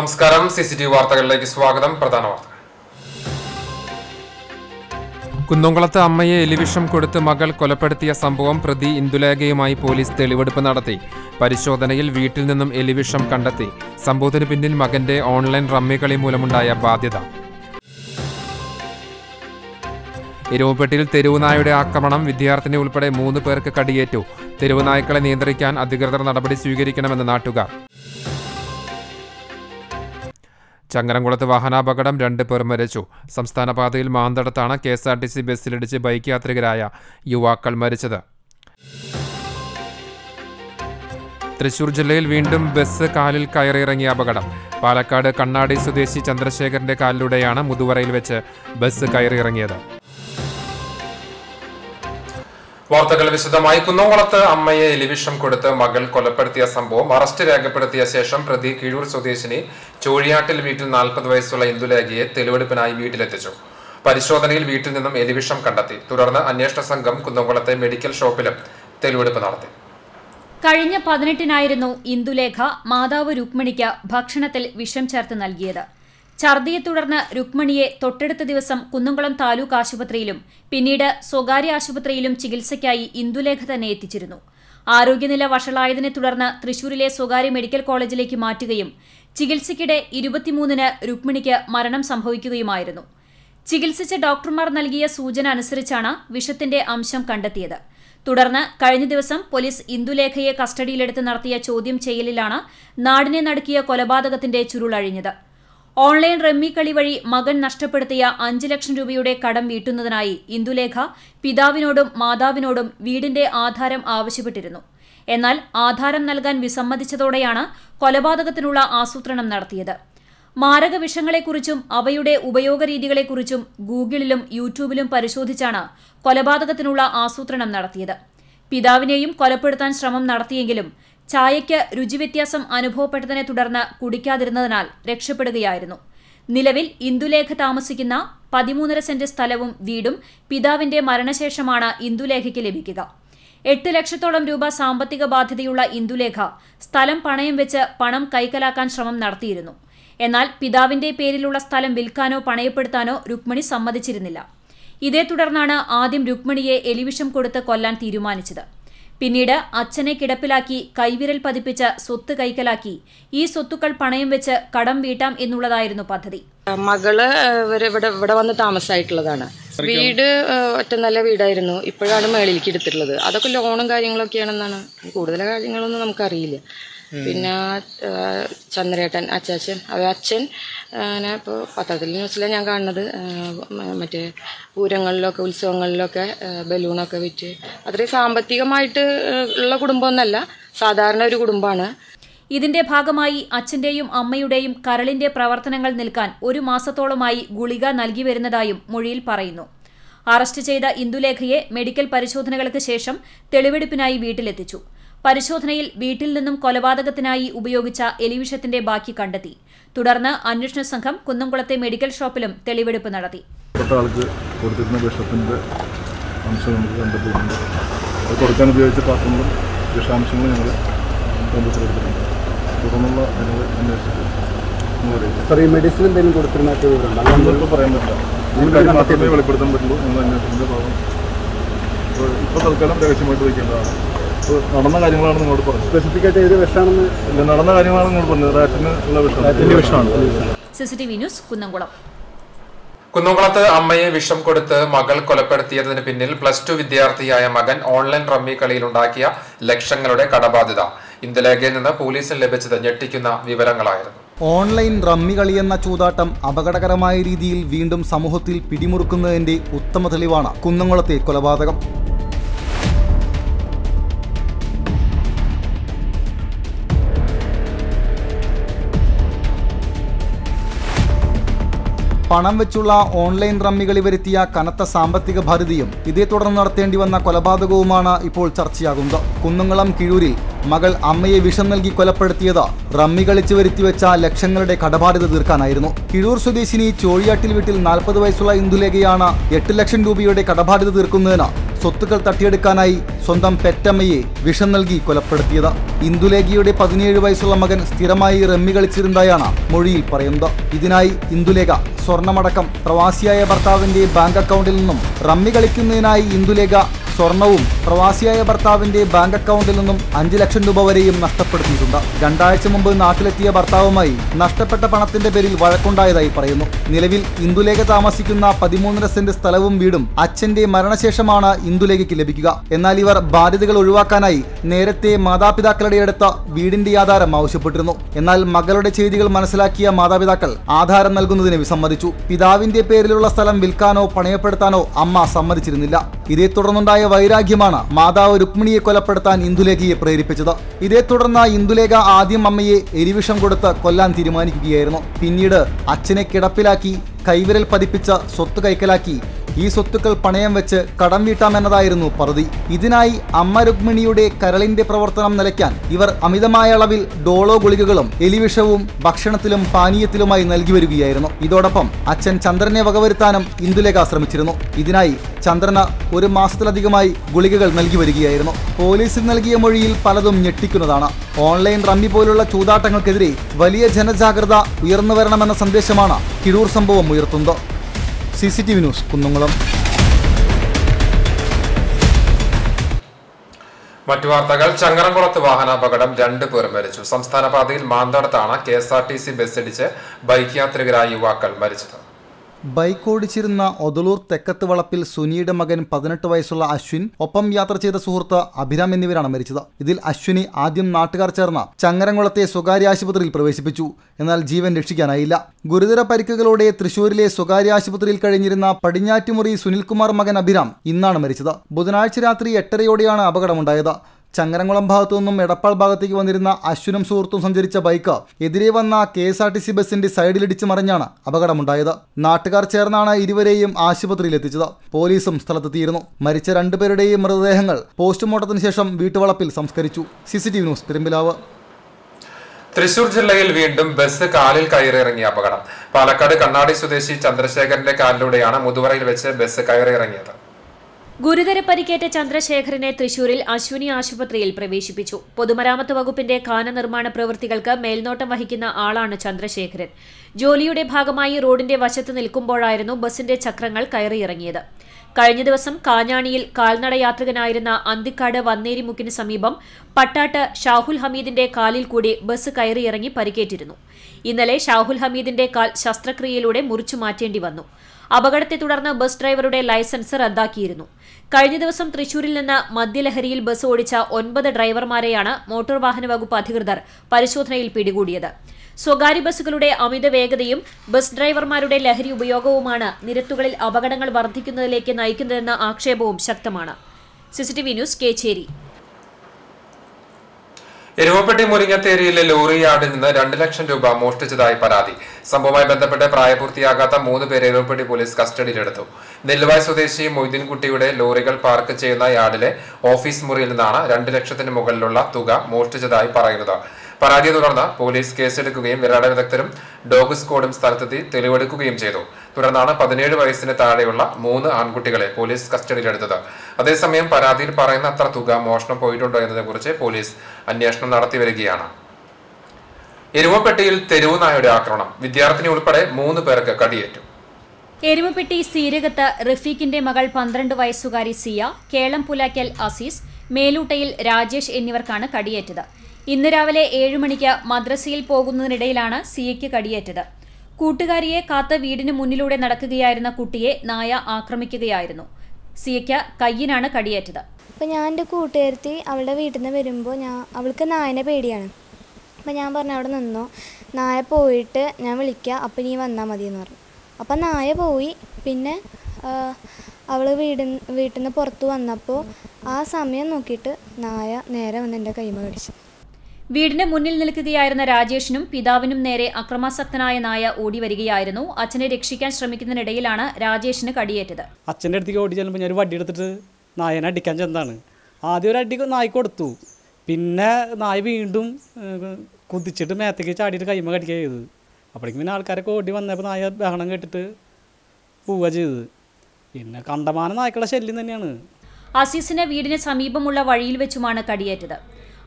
നമസ്കാരം. C C T V വാർത്തകളിലേക്ക് സ്വാഗതം. പ്രധാന വാർത്തകൾ. കുന്നംകുളത്ത് അമ്മയെ എലിവിഷം കൊടുത്ത് മകൾ കൊലപ്പെടുത്തിയ സംഭവം പ്രതി ഇന്ദുലേഖയുമായി പോലീസ് തെളിവെടുപ്പ് നടത്തി. പരിശോധനയിൽ വീട്ടിൽ നിന്നും എലിവിഷം കണ്ടെത്തി. സംഭവത്തിന് പിന്നിൽ മകന്റെ ഓൺലൈൻ റമ്മികളി മൂലമുണ്ടായ ബാധ്യത. എരുവപ്പെട്ടിയിൽ തെരുവുനായുടെ ആക്രമണം വിദ്യാർത്ഥിനി ഉൾപ്പെടെ മൂന്ന് പേർക്ക് കടിയേറ്റു. തെരുവുനായ്ക്കളെ നിയന്ത്രിക്കാൻ അധികൃതർ നടപടി സ്വീകരിക്കണമെന്ന് നാട്ടുകാർ. ചങ്ങരംകുളത്ത് വാഹനാപകടം രണ്ട് പേർ മരിച്ചു. സംസ്ഥാന പാതയിൽ മാന്തടത്താണ് K S R T C ബസ്സിലിടിച്ച് bike യാത്രികരായ യുവാക്കൾ മരിച്ചത്. തൃശൂർ ജില്ലയിൽ വീണ്ടും ബസ് കാലിൽ കയറിയിറങ്ങിയ അപകടം. പാലക്കാട് കണ്ണാടി സ്വദേശി ചന്ദ്രശേഖരന്റെ കാലിലൂടെയാണ് മുതുവറയിൽ വെച്ച് ബസ് കയറിയിറങ്ങിയത്. വാർത്തകൾ വിശദമായി. കുന്നംകുളത്ത് അമ്മയെ എലിവിഷം കൊടുത്ത് മകൾ കൊലപ്പെടുത്തിയ സംഭവം അറസ്റ്റ് രേഖപ്പെടുത്തിയ ശേഷം പ്രതി കിഴൂർ സ്വദേശിനി ചോഴിയാട്ടിൽ വീട്ടിൽ നാൽപ്പത് വയസ്സുള്ള ഇന്ദുലേഖയെ തെളിവെടുപ്പിനായി വീട്ടിലെത്തിച്ചു. പരിശോധനയിൽ വീട്ടിൽ നിന്നും എലിവിഷം കണ്ടെത്തി. തുടർന്ന് അന്വേഷണ സംഘം കുന്നംകുളത്തെ മെഡിക്കൽ ഷോപ്പിലും തെളിവെടുപ്പ് നടത്തി. കഴിഞ്ഞ പതിനെട്ടിനായിരുന്നു ഇന്ദുലേഖ മാതാവ് രുക്മിണിക്ക് ഭക്ഷണത്തിൽ വിഷം ചേർത്ത് നൽകിയത്. ഛർദിയെ തുടർന്ന് രുക്മണിയെ തൊട്ടടുത്ത ദിവസം കുന്നംകുളം താലൂക്ക് ആശുപത്രിയിലും പിന്നീട് സ്വകാര്യ ആശുപത്രിയിലും ചികിത്സയ്ക്കായി ഇന്ദുലേഖ തന്നെ എത്തിച്ചിരുന്നു. ആരോഗ്യനില വഷളായതിനെ തുടർന്ന് തൃശൂരിലെ സ്വകാര്യ മെഡിക്കൽ കോളേജിലേക്ക് മാറ്റുകയും ചികിത്സയ്ക്കിടെ ഇരുപത്തിമൂന്നിന് രുക്മിണിക്ക് മരണം സംഭവിക്കുകയുമായിരുന്നു. ചികിത്സിച്ച ഡോക്ടർമാർ നൽകിയ സൂചന അനുസരിച്ചാണ് വിഷത്തിന്റെ അംശം കണ്ടെത്തിയത്. തുടർന്ന് കഴിഞ്ഞ ദിവസം പോലീസ് ഇന്ദുലേഖയെ കസ്റ്റഡിയിലെടുത്ത് നടത്തിയ ചോദ്യം ചെയ്യലിലാണ് നാടിനെ നടുക്കിയ കൊലപാതകത്തിന്റെ ചുരുളഴിഞ്ഞത്. ഓൺലൈൻ റമ്മി കളി വഴി മകൻ നഷ്ടപ്പെടുത്തിയ അഞ്ച് ലക്ഷം രൂപയുടെ കടം വീട്ടുന്നതിനായി ഇന്ദുലേഖ പിതാവിനോടും മാതാവിനോടും വീടിന്റെ ആധാരം ആവശ്യപ്പെട്ടിരുന്നു. എന്നാൽ ആധാരം നൽകാൻ വിസമ്മതിച്ചതോടെയാണ് കൊലപാതകത്തിനുള്ള ആസൂത്രണം നടത്തിയത്. മാരക വിഷങ്ങളെക്കുറിച്ചും അവയുടെ ഉപയോഗരീതികളെക്കുറിച്ചും ഗൂഗിളിലും യൂട്യൂബിലും പരിശോധിച്ചാണ് കൊലപാതകത്തിനുള്ള ആസൂത്രണം നടത്തിയത്. പിതാവിനെയും കൊലപ്പെടുത്താൻ ശ്രമം നടത്തിയെങ്കിലും ചായയ്ക്ക് രുചിവ്യത്യാസം അനുഭവപ്പെട്ടതിനെ തുടർന്ന് കുടിക്കാതിരുന്നതിനാൽ രക്ഷപ്പെടുകയായിരുന്നു. നിലവിൽ ഇന്ദുലേഖ താമസിക്കുന്ന പതിമൂന്നര സെന്റ് സ്ഥലവും വീടും പിതാവിന്റെ മരണശേഷമാണ് ഇന്ദുലേഖയ്ക്ക് ലഭിക്കുക. എട്ട് ലക്ഷത്തോളം രൂപ സാമ്പത്തിക ബാധ്യതയുള്ള ഇന്ദുലേഖ സ്ഥലം പണയം വെച്ച് പണം കൈക്കലാക്കാൻ ശ്രമം നടത്തിയിരുന്നു. എന്നാൽ പിതാവിന്റെ പേരിലുള്ള സ്ഥലം വിൽക്കാനോ പണയപ്പെടുത്താനോ രുക്മിണി സമ്മതിച്ചിരുന്നില്ല. ഇതേ തുടർന്നാണ് ആദ്യം രുക്മിണിയെ എലിവിഷം കൊടുത്ത് കൊല്ലാൻ തീരുമാനിച്ചത്. പിന്നീട് അച്ഛനെ കിടപ്പിലാക്കി കൈവിരൽ പതിപ്പിച്ച് സ്വത്ത് കൈക്കലാക്കി. ഈ സ്വത്തുക്കൾ പണയം വെച്ച് കടം വീട്ടാം എന്നുള്ളതായിരുന്നു പദ്ധതി. മകൾ ഇവിടെ ഇവിടെ വന്ന് താമസമായിട്ടുള്ളതാണ് വീട് ഒറ്റ നല്ല വീടായിരുന്നു. ഇപ്പോഴാണ് മേളിലേക്ക് എടുത്തിട്ടുള്ളത്. അതൊക്കെ ലോണും കാര്യങ്ങളൊക്കെയാണെന്നാണ്. കൂടുതൽ കാര്യങ്ങളൊന്നും നമുക്കറിയില്ല. പിന്നെ ചന്ദ്രേട്ടൻ അച്ചാച്ചൻ അവ അച്ഛൻ അങ്ങനെ ഇപ്പോൾ പത്രത്തിൽ ന്യൂസിലാണ് ഞാൻ കാണുന്നത്. മറ്റേ പൂരങ്ങളിലൊക്കെ ഉത്സവങ്ങളിലൊക്കെ ബലൂണൊക്കെ വിറ്റ് അത്രയും സാമ്പത്തികമായിട്ട് ഉള്ള കുടുംബമൊന്നല്ല സാധാരണ ഒരു കുടുംബമാണ്. ഇതിന്റെ ഭാഗമായി അച്ഛന്റെയും അമ്മയുടെയും കരളിന്റെ പ്രവർത്തനങ്ങൾ നിൽക്കാൻ ഒരു മാസത്തോളമായി ഗുളിക നൽകി വരുന്നതായും മൊഴിയിൽ പറയുന്നു. അറസ്റ്റ് ചെയ്ത ഇന്ദുലേഖയെ മെഡിക്കൽ പരിശോധനകൾക്ക് ശേഷം തെളിവെടുപ്പിനായി വീട്ടിലെത്തിച്ചു. പരിശോധനയിൽ വീട്ടിൽ നിന്നും കൊലപാതകത്തിനായി ഉപയോഗിച്ച എലിവിഷത്തിന്റെ ബാക്കി കണ്ടെത്തി. തുടർന്ന് അന്വേഷണ സംഘം കുന്നംകുളത്തെ മെഡിക്കൽ ഷോപ്പിലും തെളിവെടുപ്പ് നടത്തി. കൊടുക്കാൻ ഉപയോഗിച്ച പാത്രങ്ങളും വിഷാംശങ്ങളും ഞങ്ങൾ തുടർന്നുള്ള സാർ ഈ മെഡിസിൻ എന്തെങ്കിലും കൊടുത്തിരുന്നൊക്കെ വിവരമുണ്ടോ? അല്ലാതെ ഇപ്പോൾ പറയാൻ പറ്റില്ല. മാത്രമേ വെളിപ്പെടുത്താൻ പറ്റുള്ളൂ. ഞങ്ങൾ അന്വേഷണത്തിന്റെ ഭാഗം. ഇപ്പോൾ തൽക്കാലം രഹസ്യമായിട്ട് വയ്ക്കേണ്ടതാണ്. നടന്ന കാര്യങ്ങളാണ് നിങ്ങളോട് പറഞ്ഞത്. സ്പെസിഫിക് ആയിട്ട് ഏത് വിഷമാണെന്ന്? ഇല്ല നടന്ന കാര്യങ്ങളാണ് നിങ്ങൾ പറഞ്ഞത്. റാറ്റിന് ഉള്ള വിഷം വിഷമാണ് സിസിടിവി ന്യൂസ് കുന്നംകുളം. കുന്നംകുളത്ത് അമ്മയെ വിഷം കൊടുത്ത് മകൾ കൊലപ്പെടുത്തിയതിന് പിന്നിൽ പ്ലസ് ടു വിദ്യാർത്ഥിയായ മകൻ ഓൺലൈൻ റമ്മി കളിയിലുണ്ടാക്കിയ ലക്ഷങ്ങളുടെ കടബാധ്യത. ഇന്ദലേഖയിൽ നിന്ന് പോലീസിന് ലഭിച്ചത് ഞെട്ടിക്കുന്ന വിവരങ്ങളായിരുന്നു. ഓൺലൈൻ റമ്മി കളി എന്ന ചൂതാട്ടം അപകടകരമായ രീതിയിൽ വീണ്ടും സമൂഹത്തിൽ പിടിമുറുക്കുന്നതിന്റെ ഉത്തമ തെളിവാണ് കുന്നംകുളത്തെ കൊലപാതകം. പണം വെച്ചുള്ള ഓൺലൈൻ റമ്മികളിൽ വരുത്തിയ കനത്ത സാമ്പത്തിക ഭാരതിയും ഇതേ തുടർന്ന് നടത്തേണ്ടി വന്ന കൊലപാതകവുമാണ് ഇപ്പോൾ ചർച്ചയാകുന്നത്. കുന്നംകുളം കിഴൂരിൽ മകൾ അമ്മയെ വിഷം നൽകി കൊലപ്പെടുത്തിയത് റമ്മി കളിച്ചു വരുത്തി വെച്ച ലക്ഷങ്ങളുടെ കടബാധ്യത തീർക്കാനായിരുന്നു. കിഴൂർ സ്വദേശിനി ചോഴിയാട്ടിൽ വീട്ടിൽ നാൽപ്പത് വയസ്സുള്ള ഇന്ദുലേഖയാണ് എട്ട് ലക്ഷം രൂപയുടെ കടബാധ്യത തീർക്കുന്നതിന് സ്വത്തുക്കൾ തട്ടിയെടുക്കാനായി സ്വന്തം പെറ്റമ്മയെ വിഷം നൽകി കൊലപ്പെടുത്തിയത്. ഇന്ദുലേഖയുടെ പതിനേഴ് വയസ്സുള്ള മകൻ സ്ഥിരമായി റമ്മി കളിച്ചിരുന്നതായാണ് മൊഴിയിൽ പറയുന്നത്. ഇതിനായി ഇന്ദുലേഖ സ്വർണമടക്കം പ്രവാസിയായ ഭർത്താവിന്റെ ബാങ്ക് അക്കൗണ്ടിൽ നിന്നും റമ്മി കളിക്കുന്നതിനായി ഇന്ദുലേഖ സ്വർണവും പ്രവാസിയായ ഭർത്താവിന്റെ ബാങ്ക് അക്കൗണ്ടിൽ നിന്നും അഞ്ചു ലക്ഷം രൂപ വരെയും നഷ്ടപ്പെടുത്തിയിട്ടുണ്ട്. രണ്ടാഴ്ച മുമ്പ് നാട്ടിലെത്തിയ ഭർത്താവുമായി നഷ്ടപ്പെട്ട പണത്തിന്റെ പേരിൽ വഴക്കുണ്ടായതായി പറയുന്നു. നിലവിൽ ഇന്ദുലേഖ താമസിക്കുന്ന പതിമൂന്നര സെന്റ് സ്ഥലവും വീടും അച്ഛന്റെ മരണശേഷമാണ് ഇന്ദുലേഖയ്ക്ക് ലഭിക്കുക. എന്നാൽ ഇവർ ബാധ്യതകൾ ഒഴിവാക്കാനായി നേരത്തെ മാതാപിതാക്കളുടെ അടുത്ത് വീടിന്റെ ആധാരം ആവശ്യപ്പെട്ടിരുന്നു. എന്നാൽ മകളുടെ ചെയ്തികൾ മനസ്സിലാക്കിയ മാതാപിതാക്കൾ ആധാരം നൽകുന്നതിന് വിസമ്മതിച്ചു. പിതാവിന്റെ പേരിലുള്ള സ്ഥലം വിൽക്കാനോ പണയപ്പെടുത്താനോ അമ്മ സമ്മതിച്ചിരുന്നില്ല. ഇതേ തുടർന്നുണ്ടായ വൈരാഗ്യമാണ് മാതാവ് രുക്മിണിയെ കൊലപ്പെടുത്താൻ ഇന്ദുലേഖയെ പ്രേരിപ്പിച്ചത്. ഇതേ തുടർന്ന് ഇന്ദുലേഖ ആദ്യം അമ്മയെ എരിവിഷം കൊടുത്ത് കൊല്ലാൻ തീരുമാനിക്കുകയായിരുന്നു. പിന്നീട് അച്ഛനെ കിടപ്പിലാക്കി കൈവിരൽ പതിപ്പിച്ച സ്വത്ത് കൈക്കലാക്കി ഈ സ്വത്തുക്കൾ പണയം വെച്ച് കടം വീട്ടാമെന്നതായിരുന്നു പദ്ധതി. ഇതിനായി അമ്മ രുക്മിണിയുടെ കരളിന്റെ പ്രവർത്തനം നിലയ്ക്കാൻ ഇവർ അമിതമായ അളവിൽ ഡോളോ ഗുളികകളും എലിവിഷവും ഭക്ഷണത്തിലും പാനീയത്തിലുമായി നൽകി വരികയായിരുന്നു. ഇതോടൊപ്പം അച്ഛൻ ചന്ദ്രനെ വകവരുത്താനും ഇന്ദുലേഖ ശ്രമിച്ചിരുന്നു. ഇതിനായി ചന്ദ്രന് ഒരു മാസത്തിലധികമായി ഗുളികകൾ നൽകി വരികയായിരുന്നു. പോലീസിൽ നൽകിയ മൊഴിയിൽ പലതും ഞെട്ടിക്കുന്നതാണ്. ഓൺലൈൻ റമ്മി പോലുള്ള ചൂതാട്ടങ്ങൾക്കെതിരെ വലിയ ജനജാഗ്രത ഉയർന്നു വരണമെന്ന സന്ദേശമാണ് കിഴൂർ സംഭവം ഉയർത്തുന്നത്. C C T V news Kunnamkulam. മറ്റു വാർത്തകൾ. ചങ്ങരംകുളത്ത് വാഹനാപകടം രണ്ടു പേർ മരിച്ചു. സംസ്ഥാന പാതയിൽ മാന്തടത്താണ് K S R T C ബസ്സിടിച്ച് bike യാത്രികരായ യുവാക്കൾ മരിച്ചത്. ബൈക്ക് ഓടിച്ചിരുന്ന ഒതളൂർ തെക്കത്ത് വളപ്പിൽ സുനിയുടെ മകൻ പതിനെട്ട് വയസ്സുള്ള അശ്വിൻ ഒപ്പം യാത്ര ചെയ്ത സുഹൃത്ത് അഭിരാം എന്നിവരാണ് മരിച്ചത്. ഇതിൽ അശ്വിനി ആദ്യം നാട്ടുകാർ ചേർന്ന ചങ്ങരംകുളത്തെ സ്വകാര്യ ആശുപത്രിയിൽ പ്രവേശിപ്പിച്ചു. എന്നാൽ ജീവൻ രക്ഷിക്കാനായില്ല. ഗുരുതര പരിക്കുകളോടെ തൃശൂരിലെ സ്വകാര്യ ആശുപത്രിയിൽ കഴിഞ്ഞിരുന്ന പടിഞ്ഞാറ്റുമുറി സുനിൽകുമാർ മകൻ അഭിരാം ഇന്നാണ് മരിച്ചത്. ബുധനാഴ്ച രാത്രി എട്ടരയോടെയാണ് അപകടമുണ്ടായത്. ചങ്ങരംകുളം ഭാഗത്തു നിന്നും എടപ്പാൾ ഭാഗത്തേക്ക് വന്നിരുന്ന അശ്വിനും സുഹൃത്തും സഞ്ചരിച്ച ബൈക്ക് എതിരെ വന്ന K S R T C ബസിന്റെ സൈഡിലിടിച്ച് മറിഞ്ഞാണ് അപകടമുണ്ടായത്. നാട്ടുകാർ ചേർന്നാണ് ഇരുവരെയും ആശുപത്രിയിൽ എത്തിച്ചത്. പോലീസും സ്ഥലത്തെത്തിയിരുന്നു. മരിച്ച രണ്ടുപേരുടെയും മൃതദേഹങ്ങൾ പോസ്റ്റ്മോർട്ടത്തിന് ശേഷം വീട്ടുവളപ്പിൽ സംസ്കരിച്ചു. C C T V news Thirumbilavu Thrissur ജില്ലയിൽ വീണ്ടും ബസ് കാലിൽ കയറിയിറങ്ങിയ അപകടം. പാലക്കാട് കണ്ണാടി സ്വദേശി ചന്ദ്രശേഖരന്റെ കാലിലൂടെയാണ് മുതുവറയിൽ വെച്ച് ബസ് കയറിയിറങ്ങിയത്. ഗുരുതര പരിക്കേറ്റ ചന്ദ്രശേഖരനെ തൃശൂരിൽ അശ്വിനി ആശുപത്രിയിൽ പ്രവേശിപ്പിച്ചു. പൊതുമരാമത്ത് വകുപ്പിന്റെ ഖാന നിർമ്മാണ പ്രവൃത്തികൾക്ക് മേൽനോട്ടം വഹിക്കുന്ന ആളാണ് ചന്ദ്രശേഖരൻ. ജോലിയുടെ ഭാഗമായി റോഡിന്റെ വശത്ത് നിൽക്കുമ്പോഴായിരുന്നു ബസിന്റെ ചക്രങ്ങൾ കയറിയിറങ്ങിയത്. കഴിഞ്ഞ ദിവസം കാഞ്ഞാണിയിൽ കാൽനട യാത്രികനായിരുന്ന അന്തിക്കാട് വന്നേരിമുക്കിന് സമീപം പട്ടാട്ട് ഷാഹുൽ ഹമീദിന്റെ കാലിൽ കൂടി ബസ് കയറിയിറങ്ങി പരിക്കേറ്റിരുന്നു. ഇന്നലെ ഷാഹുൽ ഹമീദിന്റെ കാൽ ശസ്ത്രക്രിയയിലൂടെ മുറിച്ചു മാറ്റേണ്ടി വന്നു. അപകടത്തെ തുടർന്ന് ബസ് ഡ്രൈവറുടെ ലൈസൻസ് റദ്ദാക്കിയിരുന്നു. കഴിഞ്ഞ ദിവസം തൃശൂരിൽ നിന്ന് മദ്യലഹരിയിൽ ബസ് ഓടിച്ച ഒൻപത് ഡ്രൈവർമാരെയാണ് മോട്ടോർ വാഹന വകുപ്പ് അധികൃതർ പരിശോധനയിൽ പിടികൂടിയത്. സ്വകാര്യ ബസ്സുകളുടെ അമിത വേഗതയും ബസ് ഡ്രൈവർമാരുടെ ലഹരി ഉപയോഗവുമാണ് നിരത്തുകളിൽ അപകടങ്ങൾ വർദ്ധിക്കുന്നതിലേക്ക് നയിക്കുന്നതെന്ന ആക്ഷേപവും ശക്തമാണ്. CCTV news Kechery. എരുവപ്പെട്ടി മുരിങ്ങത്തേരിയിലെ ലോറി യാർഡിൽ നിന്ന് രണ്ട് ലക്ഷം രൂപ മോഷ്ടിച്ചതായി പരാതി. സംഭവവുമായി ബന്ധപ്പെട്ട് പ്രായപൂർത്തിയാകാത്ത മൂന്ന് പേരെ എരുവപ്പെട്ടി പോലീസ് കസ്റ്റഡിയിലെടുത്തു. നെല്ലുവായ് സ്വദേശി മൊയ്തീൻകുട്ടിയുടെ ലോറികൾ പാർക്ക് ചെയ്യുന്ന യാർഡിലെ ഓഫീസ് മുറിയിൽ നിന്നാണ് രണ്ട് ലക്ഷത്തിന് മുകളിലുള്ള തുക മോഷ്ടിച്ചതായി പറയുന്നത്. പരാതിയെ തുടർന്ന് പോലീസ് കേസെടുക്കുകയും വിരാട വിദഗ്ധരും ഡോഗ് സ്ക്വാഡും സ്ഥലത്തെത്തി തെളിവെടുക്കുകയും ചെയ്തു. തുടർന്നാണ് പതിനേഴ് വയസ്സിന് താഴെയുള്ള മൂന്ന് ആൺകുട്ടികളെ പോലീസ് കസ്റ്റഡിയിലെടുത്തത്. അതേസമയം പരാതിയിൽ പറയുന്ന അത്ര തുക മോഷണം പോയിട്ടുണ്ടോ എന്നതിനെക്കുറിച്ച് പോലീസ് അന്വേഷണം നടത്തി വരികയാണ്. എരുവപ്പെട്ടിയിൽ തെരുവുനായുടെ ആക്രമണം. വിദ്യാർത്ഥിനി ഉൾപ്പെടെ മൂന്ന് പേർക്ക് കടിയേറ്റു. എരുവപ്പെട്ടി സീരകത്ത് റഫീഖിന്റെ മകൾ പന്ത്രണ്ട് വയസ്സുകാരി സിയ കേളം പുലാക്കൽ അസീസ് മേലൂട്ടയിൽ രാജേഷ് എന്നിവർക്കാണ് കടിയേറ്റത്. ഇന്ന് രാവിലെ ഏഴു മണിക്ക് മദ്രസയിൽ പോകുന്നതിനിടയിലാണ് സിയയ്ക്ക് കടിയേറ്റത്. കൂട്ടുകാരിയെ കാത്ത വീടിന് മുന്നിലൂടെ നടക്കുകയായിരുന്ന കുട്ടിയെ നായ ആക്രമിക്കുകയായിരുന്നു. സിയയ്ക്ക് കയ്യിനാണ് കടിയേറ്റത്. അപ്പോൾ ഞാൻ എന്റെ കൂട്ടുകാരത്തി അവളുടെ വീട്ടിൽ നിന്ന് വരുമ്പോൾ ഞാൻ അവൾക്ക് നായനെ പേടിയാണ്. അപ്പോൾ ഞാൻ പറഞ്ഞു അവിടെ നിന്നോ. നായ പോയിട്ട് ഞാൻ വിളിക്കാം. അപ്പം നീ വന്നാൽ മതി എന്ന് പറഞ്ഞു. അപ്പം നായ പോയി. പിന്നെ അവൾ വീട് വീട്ടിൽ നിന്ന് പുറത്ത് വന്നപ്പോൾ ആ സമയം നോക്കിയിട്ട് നായ നേരെ വന്ന് എന്റെ കൈമ കടിച്ചു. വീടിന് മുന്നിൽ നിൽക്കുകയായിരുന്ന രാജേഷിനും പിതാവിനും നേരെ അക്രമാസക്തനായ നായ ഓടി വരികയായിരുന്നു അച്ഛനെ രക്ഷിക്കാൻ ശ്രമിക്കുന്നതിനിടയിലാണ് രാജേഷിന് കടിയേറ്റത്. അച്ഛന്റെ അടുത്തേക്ക് ഓടി ചെല്ലുമ്പോൾ ഞാൻ വടി എടുത്തിട്ട് നായനെ അടിക്കാൻ ചെന്നതാണ്. ആദ്യം ഒരു അടി നായ് കൊടുത്തു. പിന്നെ നായ വീണ്ടും കുതിച്ചിട്ട് മേത്തേക്ക് ചാടിയിട്ട് കൈമ കടിക്കുക ചെയ്തത് അപ്പോഴേക്കും പിന്നെ ആൾക്കാരൊക്കെ ഓടി വന്നപ്പോൾ നായ ബഹളം കേട്ടിട്ട് പോവുക ചെയ്തത് പിന്നെ കണ്ടമാനം നായ്ക്കളുടെ ശല്യം തന്നെയാണ്. അസീസിന് വീടിന് സമീപമുള്ള വഴിയിൽ വെച്ചുമാണ് കടിയേറ്റത്.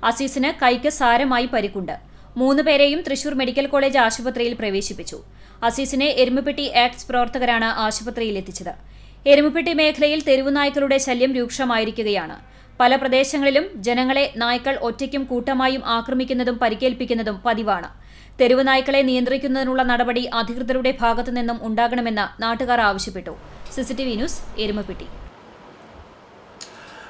അസീസിന് കൈക്ക് സാരമായി പരിക്കുണ്ട്. മൂന്ന് പേരെയും തൃശൂർ മെഡിക്കൽ കോളേജ് ആശുപത്രിയിൽ പ്രവേശിപ്പിച്ചു. അസീസിനെ എരുമപ്പെട്ടി ആക്ട്സ് പ്രവർത്തകരാണ് ആശുപത്രിയിൽ എത്തിച്ചത്. എരുമപ്പെട്ടി മേഖലയിൽ തെരുവുനായ്ക്കളുടെ ശല്യം രൂക്ഷമായിരിക്കുകയാണ്. പല പ്രദേശങ്ങളിലും ജനങ്ങളെ നായ്ക്കൾ ഒറ്റയ്ക്കും കൂട്ടമായും ആക്രമിക്കുന്നതും പരിക്കേൽപ്പിക്കുന്നതും പതിവാണ്. തെരുവ് നായ്ക്കളെ നിയന്ത്രിക്കുന്നതിനുള്ള നടപടി അധികൃതരുടെ ഭാഗത്തുനിന്നും ഉണ്ടാകണമെന്ന് നാട്ടുകാർ ആവശ്യപ്പെട്ടു. CCTV news Erumapetty.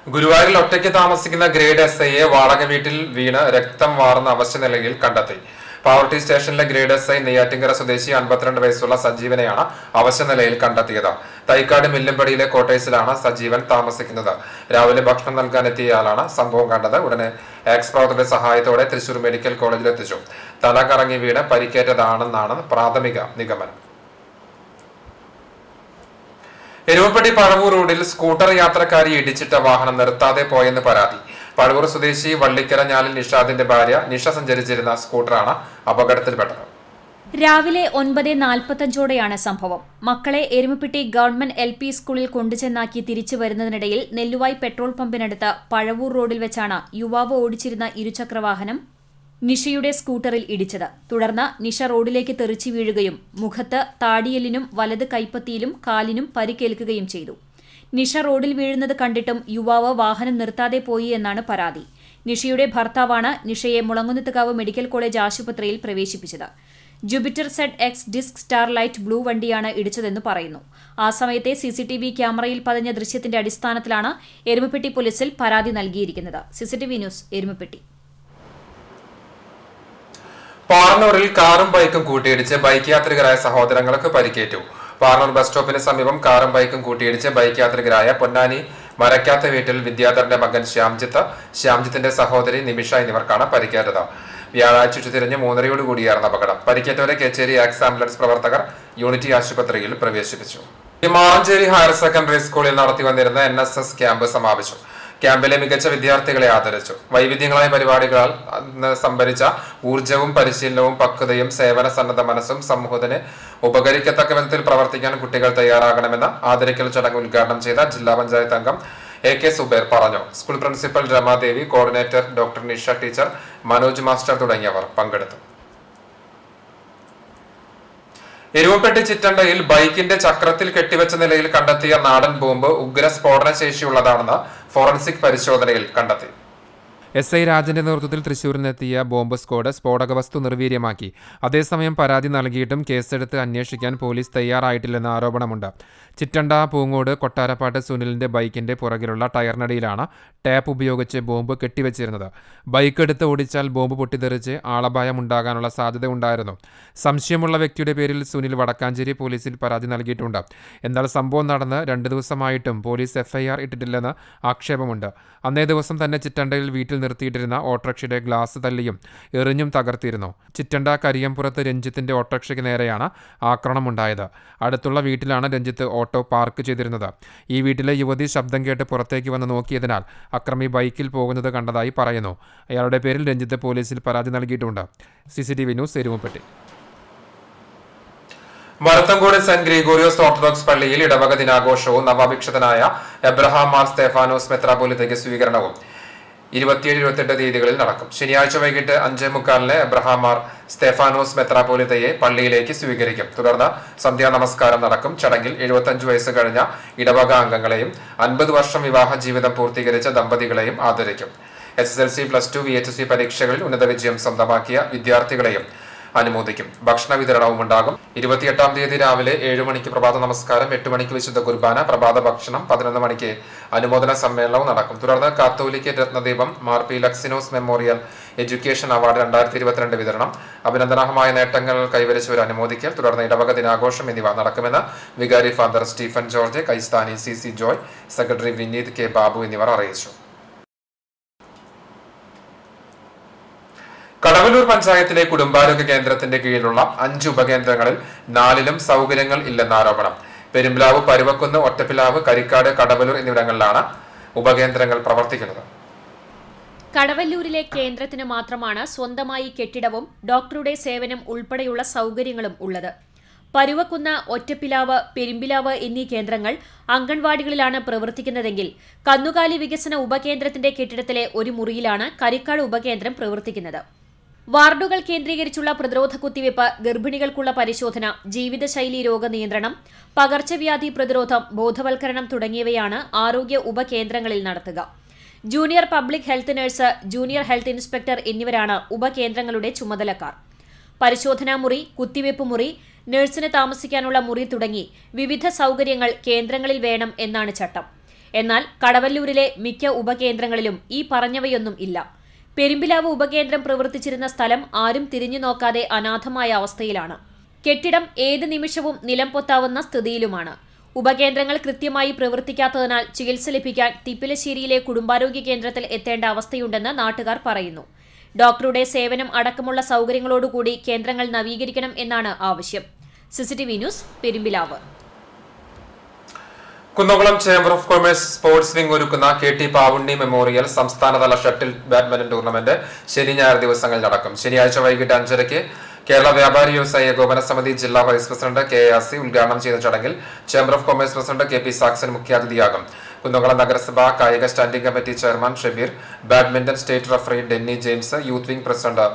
ഗുരുവായൂരിൽ ഒറ്റയ്ക്ക് താമസിക്കുന്ന ഗ്രേഡ് എസ് ഐയെ വാടക വീട്ടിൽ വീണ് രക്തം വാർന്ന അവശനിലയിൽ കണ്ടെത്തി. പാവർട്ടി സ്റ്റേഷനിലെ ഗ്രേഡ് എസ് ഐ നെയ്യാറ്റിങ്കര സ്വദേശി അൻപത്തിരണ്ട് വയസ്സുള്ള സജീവനെയാണ് അവശനിലയിൽ കണ്ടെത്തിയത്. തൈക്കാട് മില്ലമ്പടിയിലെ കോട്ടേഴ്സിലാണ് സജീവൻ താമസിക്കുന്നത്. രാവിലെ ഭക്ഷണം നൽകാനെത്തിയയാളാണ് സംഭവം കണ്ടത്. ഉടനെ എക്സ് പ്രവർത്തകരുടെ സഹായത്തോടെ തൃശൂർ മെഡിക്കൽ കോളേജിലെത്തിച്ചു. തല കറങ്ങി വീണ് പരിക്കേറ്റതാണെന്നാണ് പ്രാഥമിക നിഗമനം. എരുവപ്പെട്ടി പഴവൂർ റോഡിൽ സ്കൂട്ടർ യാത്രക്കാരി ഇടിച്ചിട്ട വാഹനം നിർത്താതെ പോയെന്ന് പരാതി. പഴവൂർ സ്വദേശി വള്ളിക്കര ഞാലിൽ നിഷാദിന്റെ ഭാര്യ നിഷ സഞ്ചരിച്ചിരുന്ന സ്കൂട്ടറാണ് അപകടത്തിൽപ്പെട്ടത്. രാവിലെ ഒൻപത് നാൽപ്പത്തഞ്ചോടെയാണ് സംഭവം. മക്കളെ എരുമപ്പെട്ടി ഗവൺമെന്റ് എൽ പി സ്കൂളിൽ കൊണ്ടുചെന്നാക്കി തിരിച്ചു വരുന്നതിനിടയിൽ നെല്ലുവായി പെട്രോൾ പമ്പിനടുത്ത് പഴവൂർ റോഡിൽ വെച്ചാണ് യുവാവ് ഓടിച്ചിരുന്ന ഇരുചക്രവാഹനം നിഷയുടെ സ്കൂട്ടറിൽ ഇടിച്ചത്. തുടർന്ന് നിഷ റോഡിലേക്ക് തെറിച്ചു വീഴുകയും മുഖത്ത് താടിയലിനും വലത് കൈപ്പത്തിയിലും കാലിനും പരിക്കേൽക്കുകയും ചെയ്തു. നിഷ റോഡിൽ വീഴുന്നത് കണ്ടിട്ടും യുവാവ് വാഹനം നിർത്താതെ പോയി എന്നാണ് പരാതി. നിഷയുടെ ഭർത്താവാണ് നിഷയെ മുളങ്ങുന്നത്തുകാവ് മെഡിക്കൽ കോളേജ് ആശുപത്രിയിൽ പ്രവേശിപ്പിച്ചത്. Jupiter Z X disc starlight blue വണ്ടിയാണ് ഇടിച്ചതെന്ന് പറയുന്നു. ആ സമയത്തെ സിസിടിവി ക്യാമറയിൽ പതിഞ്ഞ ദൃശ്യത്തിന്റെ അടിസ്ഥാനത്തിലാണ് എരുമപ്പെട്ടി പോലീസിൽ പരാതി നൽകിയിരിക്കുന്നത്. CCTV news Erumapetty. പാറന്നൂരിൽ കാറും ബൈക്കും കൂട്ടിയിടിച്ച് ബൈക്ക് യാത്രികരായ സഹോദരങ്ങൾക്ക് പരിക്കേറ്റു. പാർണൂർ ബസ് സ്റ്റോപ്പിന് സമീപം കാറും ബൈക്കും കൂട്ടിയിടിച്ച് ബൈക്ക് യാത്രികരായ പൊന്നാനി മരക്കാത്ത വീട്ടിൽ വിദ്യാധരന്റെ മകൻ ശ്യാംജിത്ത് ശ്യാംജിത്തിന്റെ സഹോദരി നിമിഷ എന്നിവർക്കാണ് പരിക്കേറ്റത്. വ്യാഴാഴ്ച ഉച്ചതിരിഞ്ഞ് മൂന്നരയോട് കൂടിയായിരുന്നു അപകടം. പരിക്കേറ്റവരെ കേച്ചേരി ആക്സ് ആംബുലൻസ് പ്രവർത്തകർ യൂണിറ്റി ആശുപത്രിയിൽ പ്രവേശിപ്പിച്ചു. മാറഞ്ചേരി ഹയർ സെക്കൻഡറി സ്കൂളിൽ നടത്തി വന്നിരുന്ന എൻ ക്യാമ്പ് സമാപിച്ചു. ക്യാമ്പിലെ മികച്ച വിദ്യാർത്ഥികളെ ആദരിച്ചു. വൈവിധ്യങ്ങളായ പരിപാടികളാൽ സംഭരിച്ച ഊർജവും പരിശീലനവും പക്വതയും സേവന സന്നദ്ധ മനസ്സും സമൂഹത്തിന് ഉപകരിക്കത്തക്ക വിധത്തിൽ പ്രവർത്തിക്കാൻ കുട്ടികൾ തയ്യാറാകണമെന്ന് ആദരിക്കൽ ചടങ്ങ് ഉദ്ഘാടനം ചെയ്ത ജില്ലാ പഞ്ചായത്ത് അംഗം എ കെ സുബേർ പറഞ്ഞു. School principal Ramadevi coordinator doctor Nisha teacher Manoj master തുടങ്ങിയവർ പങ്കെടുത്തു. എരുവപ്പെട്ടി ചിറ്റണ്ടയിൽ ബൈക്കിന്റെ ചക്രത്തിൽ കെട്ടിവെച്ച നിലയിൽ കണ്ടെത്തിയ നാടൻ ബോംബ് ഉഗ്ര സ്ഫോടന ശേഷിയുള്ളതാണെന്ന് ഫോറൻസിക് പരിശോധനയിൽ കണ്ടെത്തി. എസ് ഐ രാജന്റെ നേതൃത്വത്തിൽ തൃശൂരിനെത്തിയ ബോംബ് സ്ക്വാഡ് സ്ഫോടക വസ്തു നിർവീര്യമാക്കി. അതേസമയം പരാതി നൽകിയിട്ടും കേസെടുത്ത് അന്വേഷിക്കാൻ പോലീസ് തയ്യാറായിട്ടില്ലെന്ന ആരോപണമുണ്ട്. ചിറ്റണ്ട പൂങ്ങോട് കൊട്ടാരപ്പാട്ട് സുനിലിന്റെ ബൈക്കിന്റെ പുറകിലുള്ള ടയറിനടിയിലാണ് ടാപ്പ് ഉപയോഗിച്ച് ബോംബ് കെട്ടിവെച്ചിരുന്നത്. ബൈക്ക് എടുത്ത് ഓടിച്ചാൽ ബോംബ് പൊട്ടിത്തെറിച്ച് ആളപായം ഉണ്ടാകാനുള്ള സാധ്യത ഉണ്ടായിരുന്നു. സംശയമുള്ള വ്യക്തിയുടെ പേരിൽ സുനിൽ വടക്കാഞ്ചേരി പോലീസിൽ പരാതി നൽകിയിട്ടുണ്ട്. എന്നാൽ സംഭവം നടന്ന് രണ്ട് ദിവസമായിട്ടും പോലീസ് എഫ്ഐആർ ഇട്ടിട്ടില്ലെന്ന് ആക്ഷേപമുണ്ട്. അന്നേ ദിവസം തന്നെ ചിറ്റണ്ടയിൽ വീട്ടിൽ നിർത്തിയിട്ടിരുന്ന ഓട്ടോറിക്ഷയുടെ ഗ്ലാസ് തല്ലിയും എറിഞ്ഞും തകർത്തിരുന്നു. ചിറ്റണ്ട കരിയമ്പുറത്ത് രഞ്ജിത്തിന്റെ ഓട്ടോറിക്ഷയ്ക്ക് നേരെയാണ് ആക്രമണമുണ്ടായത്. അടുത്തുള്ള വീട്ടിലാണ് രഞ്ജിത്ത് ഓട്ടോ പാർക്ക് ചെയ്തിരുന്നത്. ഈ വീട്ടിലെ യുവതി ശബ്ദം കേട്ട് പുറത്തേക്ക് വന്ന് നോക്കിയതിനാൽ അക്രമി ബൈക്കിൽ പോകുന്നത് കണ്ടതായി പറയുന്നു. അയാളുടെ പേരിൽ രഞ്ജിത്ത് പോലീസിൽ പരാതി നൽകിയിട്ടുണ്ട്. C C T V news Erumapetty. Marathamcode saint Gregorios orthodox പള്ളിയിൽ ഇടവക ദിനാഘോഷവും നവാഭിക്ഷതനായ എബ്രഹാം മാർ സ്തേഫാനോസ് മെത്രാപോലിത്തയ്ക്ക് സ്വീകരണവും. ഇരുപത്തിയേഴ് ഇരുപത്തെട്ട് തീയതികളിൽ നടക്കും. ശനിയാഴ്ച വൈകിട്ട് അഞ്ചേ മുക്കാലിന് എബ്രഹാമാർ സ്തേഫാനോസ് മെത്രാപോലിത്തയെ പള്ളിയിലേക്ക് സ്വീകരിക്കും. തുടർന്ന് സന്ധ്യാ നമസ്കാരം നടക്കും. ചടങ്ങിൽ എഴുപത്തഞ്ച് വയസ്സ് കഴിഞ്ഞ ഇടവക അംഗങ്ങളെയും അൻപത് വർഷം വിവാഹ ജീവിതം പൂർത്തീകരിച്ച ദമ്പതികളെയും ആദരിക്കും. S S L C plus two V H S C പരീക്ഷകളിൽ ഉന്നത വിജയം സ്വന്തമാക്കിയ വിദ്യാർത്ഥികളെയും അനുമോദിക്കും. ഭക്ഷണ വിതരണവും ഉണ്ടാകും. ഇരുപത്തിയെട്ടാം തീയതി രാവിലെ ഏഴ് മണിക്ക് പ്രഭാത നമസ്കാരം എട്ട് മണിക്ക് വിശുദ്ധ കുർബാന പ്രഭാത ഭക്ഷണം പതിനൊന്ന് മണിക്ക് അനുമോദന സമ്മേളനവും നടക്കും. തുടർന്ന് Catholica Ratnadeepam Mar Philoxenos memorial education award രണ്ടായിരത്തി ഇരുപത്തിരണ്ട് വിതരണം. അഭിനന്ദനാർഹമായ നേട്ടങ്ങൾ കൈവരിച്ചവർ അനുമോദിക്കൽ. തുടർന്ന് ഇടവക ദിനാഘോഷം എന്നിവ നടക്കുമെന്ന് വികാരി father Stephen George Kaisthani C C Joy secretary Vineeth K Babu എന്നിവർ അറിയിച്ചു. കടവല്ലൂർ പഞ്ചായത്തിലെ കുടുംബാരോഗ്യ കേന്ദ്രത്തിന്റെ കീഴിലുള്ള അഞ്ച് ഉപകേന്ദ്രങ്ങളിൽ നാലിലും സൗകര്യങ്ങൾ ഇല്ലെന്ന ആരോപണം. പെരുമ്പിലാവ് പരുവക്കുന്ന് ഒറ്റപ്പിലാവ് കരിക്കാട് കടവല്ലൂർ എന്നിവിടങ്ങളിലാണ് ഉപകേന്ദ്രങ്ങൾ പ്രവർത്തിക്കുന്നത്. കടവല്ലൂരിലെ കേന്ദ്രത്തിന് മാത്രമാണ് സ്വന്തമായി കെട്ടിടവും ഡോക്ടറുടെ സേവനം ഉൾപ്പെടെയുള്ള സൗകര്യങ്ങളും ഉള്ളത്. പരുവക്കുന്ന് ഒറ്റപ്പിലാവ് പെരുമ്പിലാവ് എന്നീ കേന്ദ്രങ്ങൾ അംഗൻവാടികളിലാണ് പ്രവർത്തിക്കുന്നതെങ്കിൽ കന്നുകാലി വികസന ഉപകേന്ദ്രത്തിന്റെ കെട്ടിടത്തിലെ ഒരു മുറിയിലാണ് കരിക്കാട് ഉപകേന്ദ്രം പ്രവർത്തിക്കുന്നത്. വാർഡുകൾ കേന്ദ്രീകരിച്ചുള്ള പ്രതിരോധ കുത്തിവയ്പ് ഗർഭിണികൾക്കുള്ള പരിശോധന ജീവിതശൈലി രോഗനിയന്ത്രണം പകർച്ചവ്യാധി പ്രതിരോധം ബോധവൽക്കരണം തുടങ്ങിയവയാണ് ആരോഗ്യ ഉപകേന്ദ്രങ്ങളിൽ നടത്തുക. Junior public health nurse junior health inspector എന്നിവരാണ് ഉപകേന്ദ്രങ്ങളുടെ ചുമതലക്കാർ. പരിശോധനാ മുറി കുത്തിവയ്പ് മുറി നഴ്സിന് താമസിക്കാനുള്ള മുറി തുടങ്ങി വിവിധ സൗകര്യങ്ങൾ കേന്ദ്രങ്ങളിൽ വേണം എന്നാണ് ചട്ടം. എന്നാൽ കടവല്ലൂരിലെ മിക്ക ഉപകേന്ദ്രങ്ങളിലും ഈ പറഞ്ഞവയൊന്നും ഇല്ല. പെരുമ്പിലാവ് ഉപകേന്ദ്രം പ്രവർത്തിച്ചിരുന്ന സ്ഥലം ആരും തിരിഞ്ഞു നോക്കാതെ അനാഥമായ അവസ്ഥയിലാണ്. കെട്ടിടം ഏത് നിമിഷവും നിലം പൊത്താവുന്ന സ്ഥിതിയിലുമാണ്. ഉപകേന്ദ്രങ്ങൾ കൃത്യമായി പ്രവർത്തിക്കാത്തതിനാൽ ചികിത്സ ലഭിക്കാൻ തിപ്പിലശ്ശേരിയിലെ കുടുംബാരോഗ്യ കേന്ദ്രത്തിൽ എത്തേണ്ട അവസ്ഥയുണ്ടെന്ന് നാട്ടുകാർ പറയുന്നു. ഡോക്ടറുടെ സേവനം അടക്കമുള്ള സൗകര്യങ്ങളോടുകൂടി കേന്ദ്രങ്ങൾ നവീകരിക്കണം എന്നാണ് ആവശ്യം. CCTV news Perumpilavu. Kunnamkulam chamber of commerce sports wing ഒരുക്കുന്ന കെ ടി പാവുണ്ണി മെമ്മോറിയൽ സംസ്ഥാനതല ഷട്ടിൽ ബാഡ്മിന്റൺ ടൂർണമെന്റ് ശനി ഞായർ ദിവസങ്ങളിൽ നടക്കും ശനിയാഴ്ച വൈകിട്ട് അഞ്ചരയ്ക്ക് കേരള വ്യാപാരി വ്യവസായ ഏകോപന സമിതി ജില്ലാ vice president K R C ഉദ്ഘാടനം ചെയ്ത ചടങ്ങിൽ chamber of commerce president K P Saxon മുഖ്യാതിഥിയാകും. കുന്നംകുളം നഗരസഭ കായിക standing committee chairman Shabeer badminton state referee Denny James youth wing president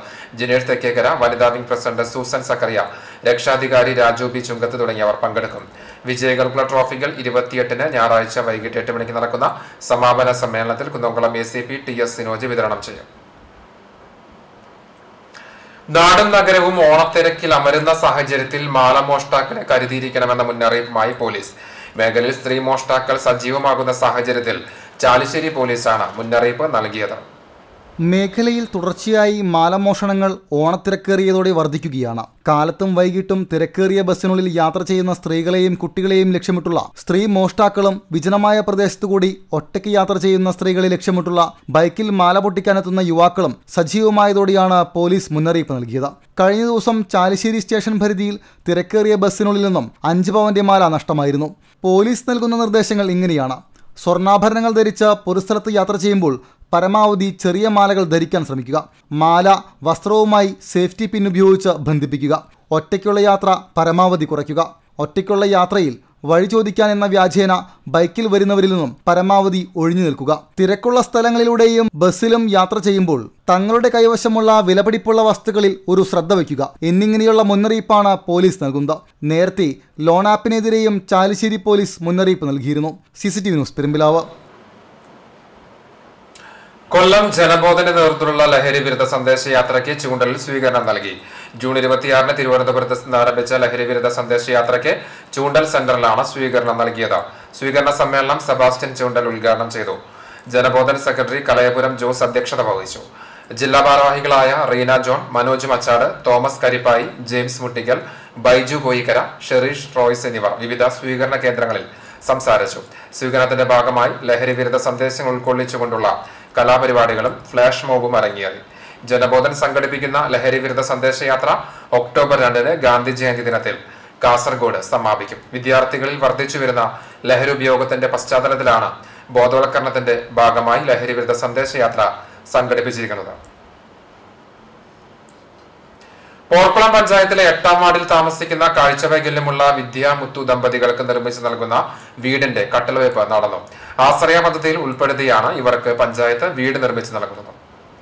Jinesh Thekkekkara വനിതാ വിംഗ് പ്രസിഡന്റ് സൂസൻ സക്കറിയ രക്ഷാധികാരി രാജു ബി ചുങ്കത്ത് തുടങ്ങിയവർ പങ്കെടുക്കും. വിജയികൾക്കുള്ള ട്രോഫികൾ ഇരുപത്തിയെട്ടിന് ഞായറാഴ്ച വൈകിട്ട് എട്ട് മണിക്ക് നടക്കുന്ന സമാപന സമ്മേളനത്തിൽ Kunnamkulam A C P T S Sinoj വിതരണം ചെയ്യും. നാടും നഗരവും ഓണത്തിരക്കിൽ അമരുന്ന സാഹചര്യത്തിൽ മാല മാലമോഷ്ടാക്കളെ കരുതിയിരിക്കണമെന്ന മുന്നറിയിപ്പുമായി പോലീസ്. മേഖലയിൽ സ്ത്രീ മോഷ്ടാക്കൾ സജീവമാകുന്ന സാഹചര്യത്തിൽ ചാലിശ്ശേരി പോലീസാണ് മുന്നറിയിപ്പ് നൽകിയത്. മേഖലയിൽ തുടർച്ചയായി മാലമോഷണങ്ങൾ ഓണത്തിരക്കേറിയതോടെ വർദ്ധിക്കുകയാണ്. കാലത്തും വൈകിട്ടും തിരക്കേറിയ ബസ്സിനുള്ളിൽ യാത്ര ചെയ്യുന്ന സ്ത്രീകളെയും കുട്ടികളെയും ലക്ഷ്യമിട്ടുള്ള സ്ത്രീ മോഷ്ടാക്കളും വിജനമായ പ്രദേശത്തുകൂടി ഒറ്റയ്ക്ക് യാത്ര ചെയ്യുന്ന സ്ത്രീകളെ ലക്ഷ്യമിട്ടുള്ള ബൈക്കിൽ മാല പൊട്ടിക്കാനെത്തുന്ന യുവാക്കളും സജീവമായതോടെയാണ് പോലീസ് മുന്നറിയിപ്പ് നൽകിയത്. കഴിഞ്ഞ ദിവസം ചാലിശ്ശേരി സ്റ്റേഷൻ പരിധിയിൽ തിരക്കേറിയ ബസ്സിനുള്ളിൽ നിന്നും അഞ്ച് പവന്റെ മാല നഷ്ടമായിരുന്നു. പോലീസ് നൽകുന്ന നിർദ്ദേശങ്ങൾ ഇങ്ങനെയാണ്. സ്വർണാഭരണങ്ങൾ ധരിച്ച് പൊതുസ്ഥലത്ത് യാത്ര ചെയ്യുമ്പോൾ പരമാവധി ചെറിയ മാലകൾ ധരിക്കാൻ ശ്രമിക്കുക. മാല വസ്ത്രവുമായി സേഫ്റ്റി പിൻ ഉപയോഗിച്ച് ബന്ധിപ്പിക്കുക. ഒറ്റയ്ക്കുള്ള യാത്ര പരമാവധി കുറയ്ക്കുക. ഒറ്റയ്ക്കുള്ള യാത്രയിൽ വഴി ചോദിക്കാൻ എന്ന വ്യാജേന ബൈക്കിൽ വരുന്നവരിൽ നിന്നും പരമാവധി ഒഴിഞ്ഞു നിൽക്കുക. തിരക്കുള്ള സ്ഥലങ്ങളിലൂടെയും ബസ്സിലും യാത്ര ചെയ്യുമ്പോൾ തങ്ങളുടെ കൈവശമുള്ള വിലപിടിപ്പുള്ള വസ്തുക്കളിൽ ഒരു ശ്രദ്ധ വയ്ക്കുക. എന്നിങ്ങനെയുള്ള മുന്നറിയിപ്പാണ് പോലീസ് നൽകുന്നത്. നേരത്തെ ലോൺ ആപ്പിനെതിരെയും ചാലിശ്ശേരി പോലീസ് മുന്നറിയിപ്പ് നൽകിയിരുന്നു. C news Perumpilavu. കൊല്ലം ജനബോധന നേതൃത്വത്തിലുള്ള ലഹരി വിരുദ്ധ സന്ദേശയാത്രയ്ക്ക് ചൂണ്ടലിൽ സ്വീകരണം നൽകി. ജൂൺ ഇരുപത്തിയാറിന് തിരുവനന്തപുരത്ത് നിന്ന് ആരംഭിച്ച ലഹരി വിരുദ്ധ സന്ദേശയാത്രയ്ക്ക് ചൂണ്ടൽ സെന്ററിലാണ് സ്വീകരണം നൽകിയത്. സ്വീകരണ സമ്മേളനം സെബാസ്റ്റ്യൻ ചൂണ്ടൽ ഉദ്ഘാടനം ചെയ്തു. ജനബോധന സെക്രട്ടറി കലയപുരം ജോസ് അധ്യക്ഷത വഹിച്ചു. ജില്ലാ ഭാരവാഹികളായ Reena John Manoj Machad Thomas Karippayi James Muttikkal Baiju Koyikkara Shereesh Royce എന്നിവർ വിവിധ സ്വീകരണ കേന്ദ്രങ്ങളിൽ സംസാരിച്ചു. സ്വീകരണത്തിന്റെ ഭാഗമായി ലഹരി വിരുദ്ധ സന്ദേശങ്ങൾ ഉൾക്കൊള്ളിച്ചുകൊണ്ടുള്ള കലാപരിപാടികളും ഫ്ലാഷ് മോബും അരങ്ങേറി. ജനബോധൻ സംഘടിപ്പിക്കുന്ന ലഹരി വിരുദ്ധ സന്ദേശയാത്ര ഒക്ടോബർ രണ്ടിന് ഗാന്ധി ജയന്തി ദിനത്തിൽ കാസർഗോഡ് സമാപിക്കും. വിദ്യാർത്ഥികളിൽ വർദ്ധിച്ചു വരുന്ന ലഹരി ഉപയോഗത്തിന്റെ പശ്ചാത്തലത്തിലാണ് ബോധവൽക്കരണത്തിന്റെ ഭാഗമായി ലഹരി വിരുദ്ധ സന്ദേശയാത്ര സംഘടിപ്പിച്ചിരിക്കുന്നത്. പോർക്കുളം പഞ്ചായത്തിലെ എട്ടാം വാർഡിൽ താമസിക്കുന്ന കാഴ്ചവൈകല്യമുള്ള വിദ്യാമുത്തു ദമ്പതികൾക്ക് നിർമ്മിച്ചു നൽകുന്ന വീടിന്റെ കട്ടൽവയ്പ് നടന്നു. ആശ്രയ പദ്ധതിയിൽ ഉൾപ്പെടുത്തിയാണ് ഇവർക്ക് പഞ്ചായത്ത് വീട് നിർമ്മിച്ചു നൽകുന്നത്.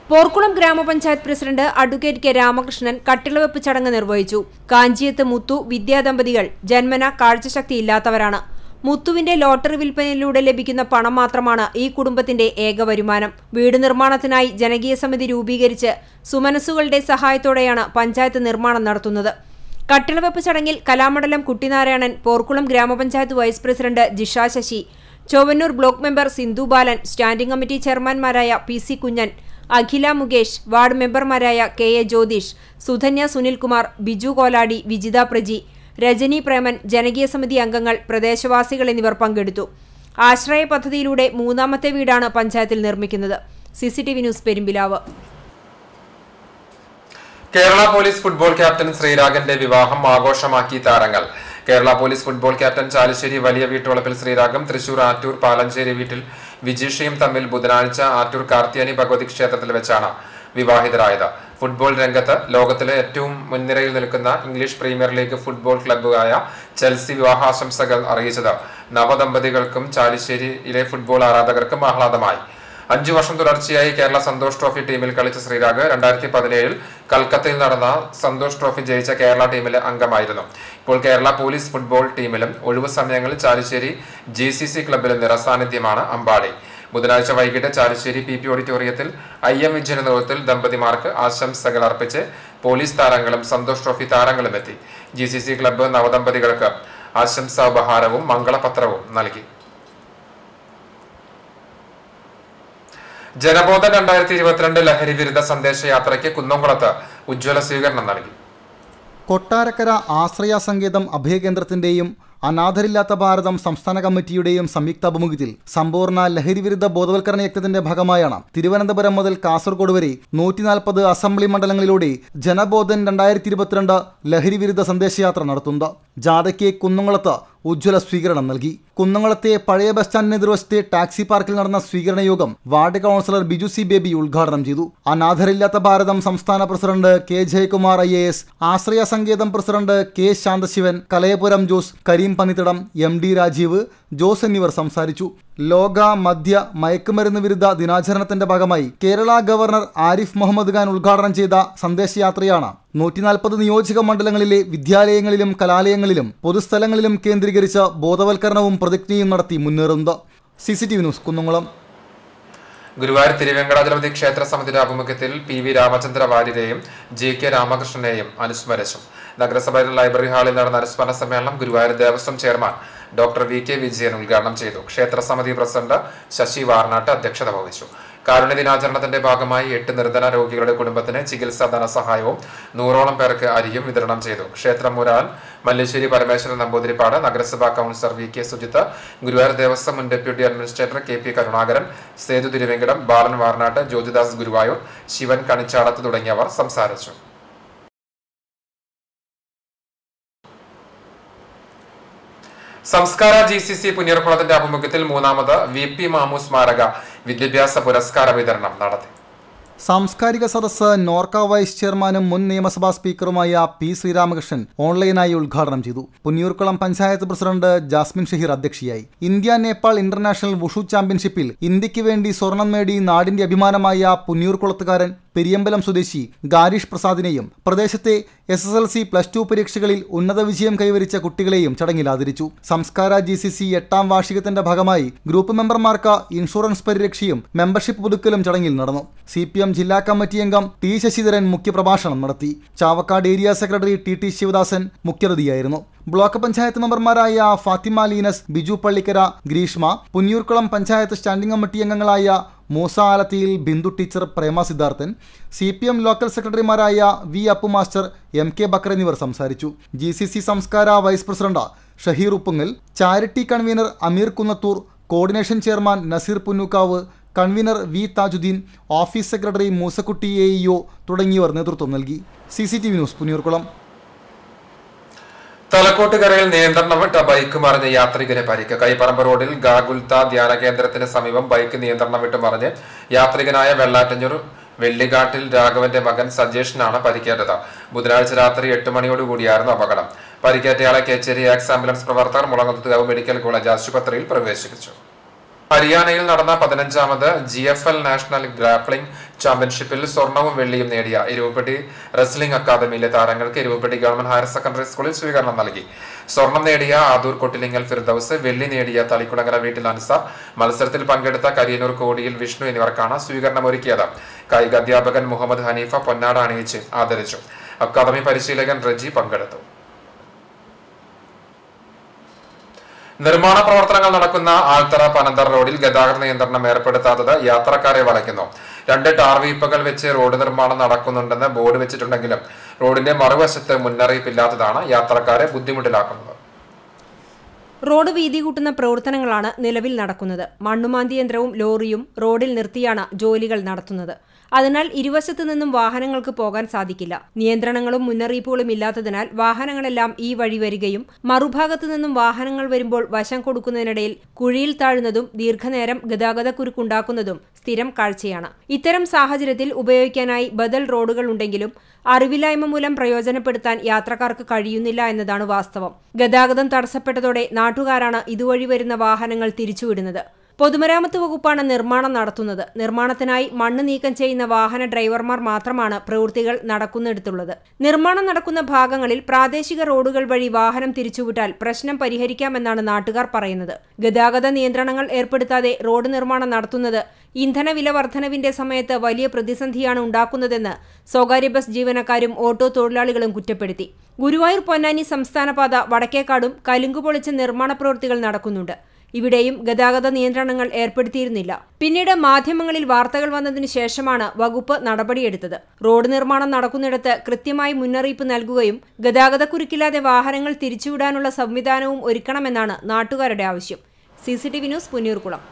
പോർക്കുളം ഗ്രാമപഞ്ചായത്ത് പ്രസിഡന്റ് അഡ്വക്കേറ്റ് കെ രാമകൃഷ്ണൻ കട്ടിളവെപ്പ് ചടങ്ങ് നിർവഹിച്ചു. കാഞ്ചിയത്ത് മുത്തു വിദ്യാദമ്പതികൾ ജന്മന കാഴ്ചശക്തി ഇല്ലാത്തവരാണ് മുത്തുവിന്റെ ലോട്ടറി വിൽപ്പനയിലൂടെ ലഭിക്കുന്ന പണം മാത്രമാണ് ഈ കുടുംബത്തിന്റെ ഏക വരുമാനം. വീട് നിർമ്മാണത്തിനായി ജനകീയ സമിതി രൂപീകരിച്ച് സുമനസ്സുകളുടെ സഹായത്തോടെയാണ് പഞ്ചായത്ത് നിർമ്മാണം നടത്തുന്നത്. കട്ടിളവെപ്പ് ചടങ്ങിൽ കലാമണ്ഡലം കുട്ടിനാരായണൻ പോർക്കുളം ഗ്രാമപഞ്ചായത്ത് vice president Jisha Sasi Chowwannur block member Sindhu Balan standing committee ചെയർമാൻമാരായ P C Kunjan Akhila Mukesh ward മെമ്പർമാരായ കെ എ ജ്യോതിഷ് സുധന്യ സുനിൽകുമാർ ബിജു കോലാടി വിജിത പ്രജി രജനി പ്രേമൻ ജനകീയ സമിതി അംഗങ്ങൾ പ്രദേശവാസികൾ എന്നിവർ പങ്കെടുത്തു. ആശ്രയ പദ്ധതിയിലൂടെ മൂന്നാമത്തെ വീടാണ് പഞ്ചായത്തിൽ നിർമ്മിക്കുന്നത്. CCTV news Perumpilavu. Kerala police football captain ശ്രീരാഗന്റെ വിവാഹം ആഘോഷമാക്കി താരങ്ങൾ. Kerala police football captain Chalissery വലിയ വീട്ടുവളപ്പിൽ ശ്രീരാഗം തൃശൂർ ആറ്റൂർ പാലഞ്ചേരി വീട്ടിൽ വിജീഷയും തമ്മിൽ ബുധനാഴ്ച ആറ്റൂർ കാർത്തിയാനി ഭഗവതി ക്ഷേത്രത്തിൽ വെച്ചാണ് വിവാഹിതരായത്. ഫുട്ബോൾ രംഗത്ത് ലോകത്തിലെ ഏറ്റവും മുൻനിരയിൽ നിൽക്കുന്ന ഇംഗ്ലീഷ് പ്രീമിയർ ലീഗ് ഫുട്ബോൾ ക്ലബ്ബായ ചെൽസി വിവാഹാശംസകൾ അറിയിച്ചത്. നവദമ്പതികൾക്കും ചാലിശ്ശേരിയിലെ ഫുട്ബോൾ ആരാധകർക്കും ആഹ്ലാദമായി. അഞ്ചു വർഷം തുടർച്ചയായി കേരള സന്തോഷ് ട്രോഫി ടീമിൽ കളിച്ച ശ്രീരാഗ് രണ്ടായിരത്തി പതിനേഴിൽ കൽക്കത്തയിൽ നടന്ന സന്തോഷ് ട്രോഫി ജയിച്ച കേരള ടീമിലെ അംഗമായിരുന്നു. ഇപ്പോൾ കേരള പോലീസ് ഫുട്ബോൾ ടീമിലും ഒഴിവു സമയങ്ങളിൽ ചാലിശ്ശേരി ജി സി സി ക്ലബിലും നിറസാന്നിധ്യമാണ് അമ്പാടി. ബുധനാഴ്ച വൈകിട്ട് ചാലിശ്ശേരി പി പി ഓഡിറ്റോറിയത്തിൽ ഐ എം വിജയന നേതൃത്വത്തിൽ ദമ്പതിമാർക്ക് ആശംസകൾ അർപ്പിച്ച് പോലീസ് താരങ്ങളും സന്തോഷ് ട്രോഫി താരങ്ങളും എത്തി. ജി സി സി ക്ലബ്ബ് നവദമ്പതികൾക്ക് ആശംസാ ഉപഹാരവും മംഗളപത്രവും നൽകി. ജനബോധം രണ്ടായിരത്തി ഇരുപത്തിരണ്ട് ലഹരി വിരുദ്ധ സന്ദേശയാത്രയ്ക്ക് കുന്നംകുളത്ത് ഉജ്ജ്വല സ്വീകരണം നൽകി. കൊട്ടാരക്കര ആശ്രയ സംഗീതം അഭയകേന്ദ്രത്തിന്റെയും അനാഥരില്ലാത്ത ഭാരതം സംസ്ഥാന കമ്മിറ്റിയുടെയും സംയുക്താഭിമുഖ്യത്തിൽ സമ്പൂർണ ലഹരിവിരുദ്ധ ബോധവൽക്കരണ യജ്ഞത്തിന്റെ ഭാഗമായാണ്. തിരുവനന്തപുരം മുതൽ കാസർഗോഡ് വരെ നൂറ്റി നാൽപ്പത് അസംബ്ലി മണ്ഡലങ്ങളിലൂടെ ജനബോധൻ രണ്ടായിരത്തി ഇരുപത്തിരണ്ട് ലഹരിവിരുദ്ധ സന്ദേശയാത്ര നടത്തുന്നത്. ജാഥയ്ക്ക് കുന്നംകുളത്ത് ഉജ്ജ്വല സ്വീകരണം നൽകി. കുന്നംകുളത്തെ പഴയ ബസ് സ്റ്റാൻഡിന് എതിർവശത്തെ ടാക്സി പാർക്കിൽ നടന്ന സ്വീകരണ യോഗം ward councillor Biju C Baby ഉദ്ഘാടനം ചെയ്തു. അനാഥരില്ലാത്ത ഭാരതം സംസ്ഥാന president K Jayakumar I A S Ashraya Sanketham president K Santhasivan Kalayapuram Jose Kareem Pannithadam M D Rajeev Jose എന്നിവർ സംസാരിച്ചു. ലോക മദ്യ മയക്കുമരുന്ന് വിരുദ്ധ ദിനാചരണത്തിന്റെ ഭാഗമായി കേരള ഗവർണർ ആരിഫ് മുഹമ്മദ് ഖാൻ ഉദ്ഘാടനം ചെയ്ത സന്ദേശയാത്രയാണ്. നൂറ്റിനാൽപ്പത് നിയോജക മണ്ഡലങ്ങളിലെ വിദ്യാലയങ്ങളിലും കലാലയങ്ങളിലും പൊതുസ്ഥലങ്ങളിലും കേന്ദ്രീകരിച്ച് ബോധവൽക്കരണവും പ്രതിജ്ഞയും നടത്തി മുന്നേറുന്നത്. C C T V news Kunnamkulam. Guruvayur Thiruvenkatachalapathy ക്ഷേത്ര സമിതിയുടെ ആഭിമുഖ്യത്തിൽ പി വി രാമചന്ദ്ര വാര്യരെയും ജി കെ രാമകൃഷ്ണനെയും അനുസ്മരിച്ചു. നഗരസഭയിലെ ലൈബ്രറി ഹാളിൽ നടന്ന അനുസ്മരണ സമ്മേളനം Guruvayur Devaswom chairman doctor V K Vijayan ഉദ്ഘാടനം ചെയ്തു. ക്ഷേത്ര സമിതി പ്രസിഡന്റ് ശശി വാർനാട്ട് അധ്യക്ഷത വഹിച്ചു. കാരുണ്യ ദിനാചരണത്തിന്റെ ഭാഗമായി എട്ട് നിർധന രോഗികളുടെ കുടുംബത്തിന് ചികിത്സാ ധനസഹായവും നൂറോളം പേർക്ക് അരിയും വിതരണം ചെയ്തു. ക്ഷേത്രം മുരാൻ മല്ലേശ്വരി പരമേശ്വരൻ നമ്പൂതിരിപ്പാട് നഗരസഭാ councillor V K Sujith Guruvayur Devaswom മുൻ deputy administrator K P Karunakaran Sethu Thiruvenkitam Balan Varnattu Jyothidas Guruvayur Sivan Kanichadath തുടങ്ങിയവർ സംസാരിച്ചു. സംസ്കാര ജി സി സി പുന്നീർകുളത്തിന്റെ ആഭിമുഖ്യത്തിൽ മൂന്നാമത് വി പി മാമു സ്മാരക. വിദ്യാഭ്യാസ പുരസ്കാര വിതരണം നടത്തി സാംസ്കാരിക സദസ്സ് നോർക്ക വൈസ് ചെയർമാനും മുൻ നിയമസഭാ സ്പീക്കറുമായ പി ശ്രീരാമകൃഷ്ണൻ ഓൺലൈനായി ഉദ്ഘാടനം ചെയ്തു. പുന്നിയൂർക്കുളം പഞ്ചായത്ത് പ്രസിഡന്റ് ജാസ്മിൻ ഷഹീർ അധ്യക്ഷയായി. ഇന്ത്യ നേപ്പാൾ ഇന്റർനാഷണൽ വുഷു ചാമ്പ്യൻഷിപ്പിൽ ഇന്ത്യയ്ക്ക് വേണ്ടി സ്വർണം നേടി നാടിന്റെ അഭിമാനമായ പുന്നിയൂർക്കുളത്തുകാരൻ പെരിയമ്പലം സ്വദേശി ഗാരിഷ് പ്രസാദിനെയും പ്രദേശത്തെ S S L C plus two പരീക്ഷകളിൽ ഉന്നത വിജയം കൈവരിച്ച കുട്ടികളെയും ചടങ്ങിൽ ആദരിച്ചു. സംസ്കാര ജി സി സി എട്ടാം വാർഷികത്തിന്റെ ഭാഗമായി ഗ്രൂപ്പ് മെമ്പർമാർക്ക് ഇൻഷുറൻസ് പരിരക്ഷയും മെമ്പർഷിപ്പ് പുതുക്കലും ചടങ്ങിൽ നടന്നു. സി പി എം ജില്ലാ കമ്മിറ്റി അംഗം ടി ശശിധരൻ മുഖ്യപ്രഭാഷണം നടത്തി. Chavakkad area secretary T T Sivadasan മുഖ്യതിഥിയായിരുന്നു. Block panchayat മെമ്പർമാരായ ഫാത്തിമ ലീനസ് ബിജു പള്ളിക്കര ഗ്രീഷ്മ പുന്നിയൂർക്കുളം പഞ്ചായത്ത് സ്റ്റാൻഡിംഗ് കമ്മിറ്റി അംഗങ്ങളായ Moosa Alathiyil Bindu teacher Prema Sidharthan C P M local സെക്രട്ടറിമാരായ V Appu master M K Bakkar എന്നിവർ സംസാരിച്ചു. G C C Samskara vice president Shaheer Uppungal charity convener Ameer Kunnathur coordination chairman Naseer Punnookkavu convener V Thajudheen office secretary Moosakutty A E O തുടങ്ങിയവർ നേതൃത്വം നൽകി. C C T V news Punniyurkulam തലക്കോട്ടുകരയിൽ നിയന്ത്രണം വിട്ട bike മറിഞ്ഞ് യാത്രികന് പരിക്ക്. കൈപ്പറമ്പ് റോഡിൽ ഗാഗുൽത്ത ധ്യാന കേന്ദ്രത്തിന് സമീപം ബൈക്ക് നിയന്ത്രണം വിട്ട് മറിഞ്ഞ് യാത്രികനായ വെള്ളാറ്റഞ്ഞൂർ വെള്ളിക്കാട്ടിൽ രാഘവന്റെ മകൻ സജേഷിനാണ് പരിക്കേറ്റത്. ബുധനാഴ്ച രാത്രി എട്ട് മണിയോടുകൂടിയായിരുന്നു അപകടം. പരിക്കേറ്റയാളെ കേച്ചേരി ആക്സ് ആംബുലൻസ് പ്രവർത്തകർ മുളങ്ങത്തുകാവ് മെഡിക്കൽ കോളേജ് ആശുപത്രിയിൽ പ്രവേശിപ്പിച്ചു. ഹരിയാനയിൽ നടന്ന പതിനഞ്ചാമത് G F L national grappling ചാമ്പ്യൻഷിപ്പിൽ സ്വർണവും വെള്ളിയും നേടിയ ഇരുവപ്പെട്ടി റെസ്ലിംഗ് അക്കാദമിയിലെ താരങ്ങൾക്ക് ഇരുവപ്പെട്ടി ഗവൺമെന്റ് ഹയർ സെക്കൻഡറി സ്കൂളിൽ സ്വീകരണം നൽകി. സ്വർണം നേടിയ ആദൂർ കൊട്ടിലിങ്ങൽ ഫിർദൌസ് വെള്ളി നേടിയ തളിക്കുളങ്ങര വീട്ടിൽ അൻസാർ മത്സരത്തിൽ പങ്കെടുത്ത കരിയനൂർ കോടിയിൽ വിഷ്ണു എന്നിവർക്കാണ് സ്വീകരണം ഒരുക്കിയത്. കായിക അധ്യാപകൻ മുഹമ്മദ് ഹനീഫ പൊന്നാട അണിയിച്ച് ആദരിച്ചു. അക്കാദമി പരിശീലകൻ റജി പങ്കെടുത്തു. നിർമ്മാണ പ്രവർത്തനങ്ങൾ നടക്കുന്ന ആൽത്തറ പനന്തർ റോഡിൽ ഗതാഗത നിയന്ത്രണം ഏർപ്പെടുത്താത്തത് യാത്രക്കാരെ വളയ്ക്കുന്നു രണ്ട് ടാർ വീപ്പുകൾ വെച്ച് റോഡ് നിർമ്മാണം നടക്കുന്നുണ്ടെന്ന് ബോർഡ് വെച്ചിട്ടുണ്ടെങ്കിലും റോഡിന്റെ മറുവശത്ത് മുന്നറിയിപ്പില്ലാത്തതാണ് യാത്രക്കാരെ ബുദ്ധിമുട്ടിലാക്കുന്നത്. റോഡ് വീതി കൂട്ടുന്ന പ്രവർത്തനങ്ങളാണ് നിലവിൽ നടക്കുന്നത്. മണ്ണുമാന്തി യന്ത്രവും ലോറിയും റോഡിൽ നിർത്തിയാണ് ജോലികൾ നടത്തുന്നത്. അതിനാൽ ഇരുവശത്തു നിന്നും വാഹനങ്ങൾക്ക് പോകാൻ സാധിക്കില്ല. നിയന്ത്രണങ്ങളും മുന്നറിയിപ്പുകളും ഇല്ലാത്തതിനാൽ വാഹനങ്ങളെല്ലാം ഈ വഴി വരികയും മറുഭാഗത്തു നിന്നും വാഹനങ്ങൾ വരുമ്പോൾ വശം കൊടുക്കുന്നതിനിടയിൽ കുഴിയിൽ താഴുന്നതും ദീർഘനേരം ഗതാഗതക്കുരുക്കുണ്ടാക്കുന്നതും സ്ഥിരം കാഴ്ചയാണ്. ഇത്തരം സാഹചര്യത്തിൽ ഉപയോഗിക്കാനായി ബദൽ റോഡുകൾ ഉണ്ടെങ്കിലും അറിവില്ലായ്മ മൂലം പ്രയോജനപ്പെടുത്താൻ യാത്രക്കാർക്ക് കഴിയുന്നില്ല എന്നതാണ് വാസ്തവം. ഗതാഗതം തടസ്സപ്പെട്ടതോടെ നാട്ടുകാരാണ് ഇതുവഴി വരുന്ന വാഹനങ്ങൾ തിരിച്ചുവിടുന്നത്. പൊതുമരാമത്ത് വകുപ്പാണ് നിർമ്മാണം നടത്തുന്നത്. നിർമ്മാണത്തിനായി മണ്ണ് നീക്കം ചെയ്യുന്ന വാഹന ഡ്രൈവർമാർ മാത്രമാണ് പ്രവൃത്തികൾ നടക്കുന്നിടത്തുള്ളത്. നിർമ്മാണം നടക്കുന്ന ഭാഗങ്ങളിൽ പ്രാദേശിക റോഡുകൾ വഴി വാഹനം തിരിച്ചുവിട്ടാൽ പ്രശ്നം പരിഹരിക്കാമെന്നാണ് നാട്ടുകാർ പറയുന്നത്. ഗതാഗത നിയന്ത്രണങ്ങൾ ഏർപ്പെടുത്താതെ റോഡ് നിർമ്മാണം നടത്തുന്നത് ഇന്ധന വില വർധനവിന്റെ സമയത്ത് വലിയ പ്രതിസന്ധിയാണ് ഉണ്ടാക്കുന്നതെന്ന് സ്വകാര്യ ബസ് ജീവനക്കാരും ഓട്ടോ തൊഴിലാളികളും കുറ്റപ്പെടുത്തി. ഗുരുവായൂർ പൊന്നാനി സംസ്ഥാനപാത വടക്കേക്കാടും കലുങ്കുപൊളിച്ച് നിർമ്മാണ പ്രവൃത്തികൾ നടക്കുന്നുണ്ട്. ഇവിടെയും ഗതാഗത നിയന്ത്രണങ്ങൾ ഏർപ്പെടുത്തിയിരുന്നില്ല. പിന്നീട് മാധ്യമങ്ങളിൽ വാർത്തകൾ വന്നതിനു ശേഷമാണ് വകുപ്പ് നടപടിയെടുത്തത്. റോഡ് നിർമ്മാണം നടക്കുന്നിടത്ത് കൃത്യമായി മുന്നറിയിപ്പ് നൽകുകയും ഗതാഗതക്കുരുക്കില്ലാതെ വാഹനങ്ങൾ തിരിച്ചുവിടാനുള്ള സംവിധാനവും ഒരുക്കണമെന്നാണ് നാട്ടുകാരുടെ ആവശ്യം. C C T V news Punnurkulam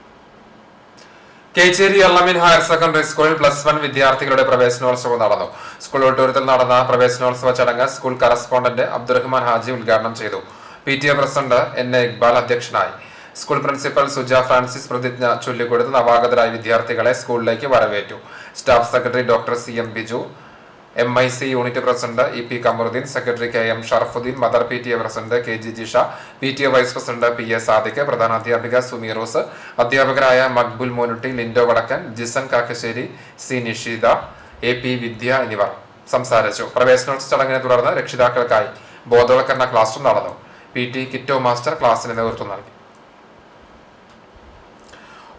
Kecheri Allamin higher secondary സ്കൂളിൽ പ്ലസ് വൺ വിദ്യാർത്ഥികളുടെ പ്രവേശനോത്സവം നടന്നു. സ്കൂൾ ഓഡിറ്റോറിയത്തിൽ നടന്ന പ്രവേശനോത്സവ ചടങ്ങ് സ്കൂൾ കറസ്പോണ്ടന്റ് അബ്ദുറഹ്മാൻ ഹാജി ഉദ്ഘാടനം ചെയ്തു. P T A president N A Iqbal അധ്യക്ഷനായി. സ്കൂൾ പ്രിൻസിപ്പൽ സുജ ഫ്രാൻസിസ് പ്രതിജ്ഞ ചൊല്ലിക്കൊടുത്ത് നവാഗതരായ വിദ്യാർത്ഥികളെ സ്കൂളിലേക്ക് വരവേറ്റു. Staff secretary doctor C M Biju M I C unit president E P Kamarudheen secretary K M Sharafudheen mother P T A president K G Jisha P T A vice president P A Sadiq പ്രധാനാധ്യാപിക Sumeeros അധ്യാപകരായ Maqbul Monutty Lindo Vadakkan Jisan Kakkassery C Nisheeda A P Vidya എന്നിവർ സംസാരിച്ചു. പ്രവേശനോത്സവ ചടങ്ങിനെ തുടർന്ന് രക്ഷിതാക്കൾക്കായി ബോധവൽക്കരണ ക്ലാസും നടന്നു. P T keto master ക്ലാസിന് നേതൃത്വം നൽകി.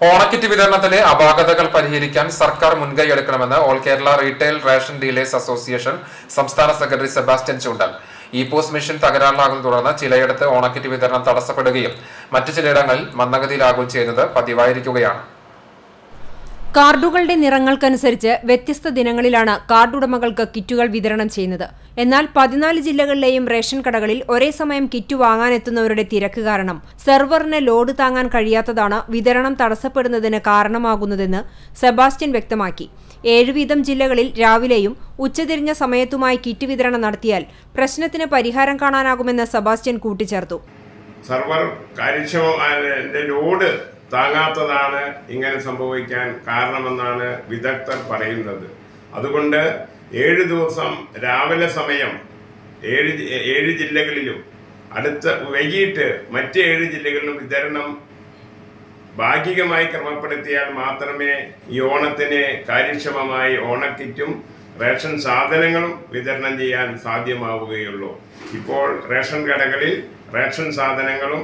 ഓണക്കിറ്റ് വിതരണത്തിലെ അപാകതകൾ പരിഹരിക്കാൻ സർക്കാർ മുൻകൈ എടുക്കണമെന്ന് all Kerala retail ration dealers association സംസ്ഥാന secretary Sebastian Choondal. E PoS machine തകരാറിലാകുന്ന തുടർന്ന് ചിലയിടത്ത് ഓണക്കിറ്റ് വിതരണം തടസ്സപ്പെടുകയും മറ്റു ചിലയിടങ്ങളിൽ മന്ദഗതിയിലാകുകയും ചെയ്യുന്നത് പതിവായിരിക്കുകയാണ്. കാർഡുകളുടെ നിറങ്ങൾക്കനുസരിച്ച് വ്യത്യസ്ത ദിനങ്ങളിലാണ് കാർഡുടമകൾക്ക് കിറ്റുകൾ വിതരണം ചെയ്യുന്നത്. എന്നാൽ പതിനാല് ജില്ലകളിലെയും റേഷൻ കടകളിൽ ഒരേ സമയം കിറ്റ് വാങ്ങാനെത്തുന്നവരുടെ തിരക്ക് കാരണം സെർവറിന് ലോഡ് താങ്ങാൻ കഴിയാത്തതാണ് വിതരണം തടസ്സപ്പെടുന്നതിന് കാരണമാകുന്നതെന്ന് സെബാസ്റ്റ്യൻ വ്യക്തമാക്കി. ഏഴ് വീതം ജില്ലകളിൽ രാവിലെയും ഉച്ചതിരിഞ്ഞ സമയത്തുമായി കിറ്റ് വിതരണം നടത്തിയാൽ പ്രശ്നത്തിന് പരിഹാരം കാണാനാകുമെന്ന് സെബാസ്റ്റ്യൻ കൂട്ടിച്ചേർത്തു. സർവർ കാര്യക്ഷമ ലോഡ് താങ്ങാത്തതാണ് ഇങ്ങനെ സംഭവിക്കാൻ കാരണമെന്നാണ് വിദഗ്ധർ പറയുന്നത്. അതുകൊണ്ട് ഏഴ് ദിവസം രാവിലെ സമയം ഏഴ് ഏഴ് ജില്ലകളിലും അടുത്ത വൈകിട്ട് മറ്റ് ഏഴ് ജില്ലകളിലും വിതരണം ഭാഗികമായി ക്രമപ്പെടുത്തിയാൽ മാത്രമേ ഈ ഓണത്തിന് കാര്യക്ഷമമായി ഓണക്കിറ്റും റേഷൻ സാധനങ്ങളും വിതരണം ചെയ്യാൻ സാധ്യമാവുകയുള്ളൂ. ഇപ്പോൾ റേഷൻ കടകളിൽ റേഷൻ സാധനങ്ങളും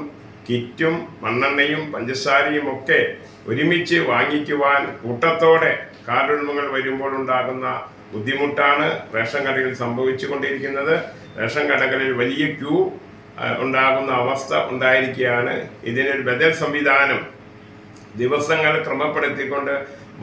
കിറ്റും മണ്ണെണ്ണയും പഞ്ചസാരയും ഒക്കെ ഒരുമിച്ച് വാങ്ങിക്കുവാൻ കൂട്ടത്തോടെ കാർഡുടമകൾ വരുമ്പോൾ ഉണ്ടാകുന്ന ബുദ്ധിമുട്ടാണ് റേഷൻ കടകളിൽ സംഭവിച്ചുകൊണ്ടിരിക്കുന്നത്. റേഷൻ കടകളിൽ വലിയ ക്യൂ ഉണ്ടാകുന്ന അവസ്ഥ ഉണ്ടായിരിക്കുകയാണ്. ഇതിനൊരു ബദൽ സംവിധാനം ദിവസങ്ങൾ ക്രമപ്പെടുത്തിക്കൊണ്ട്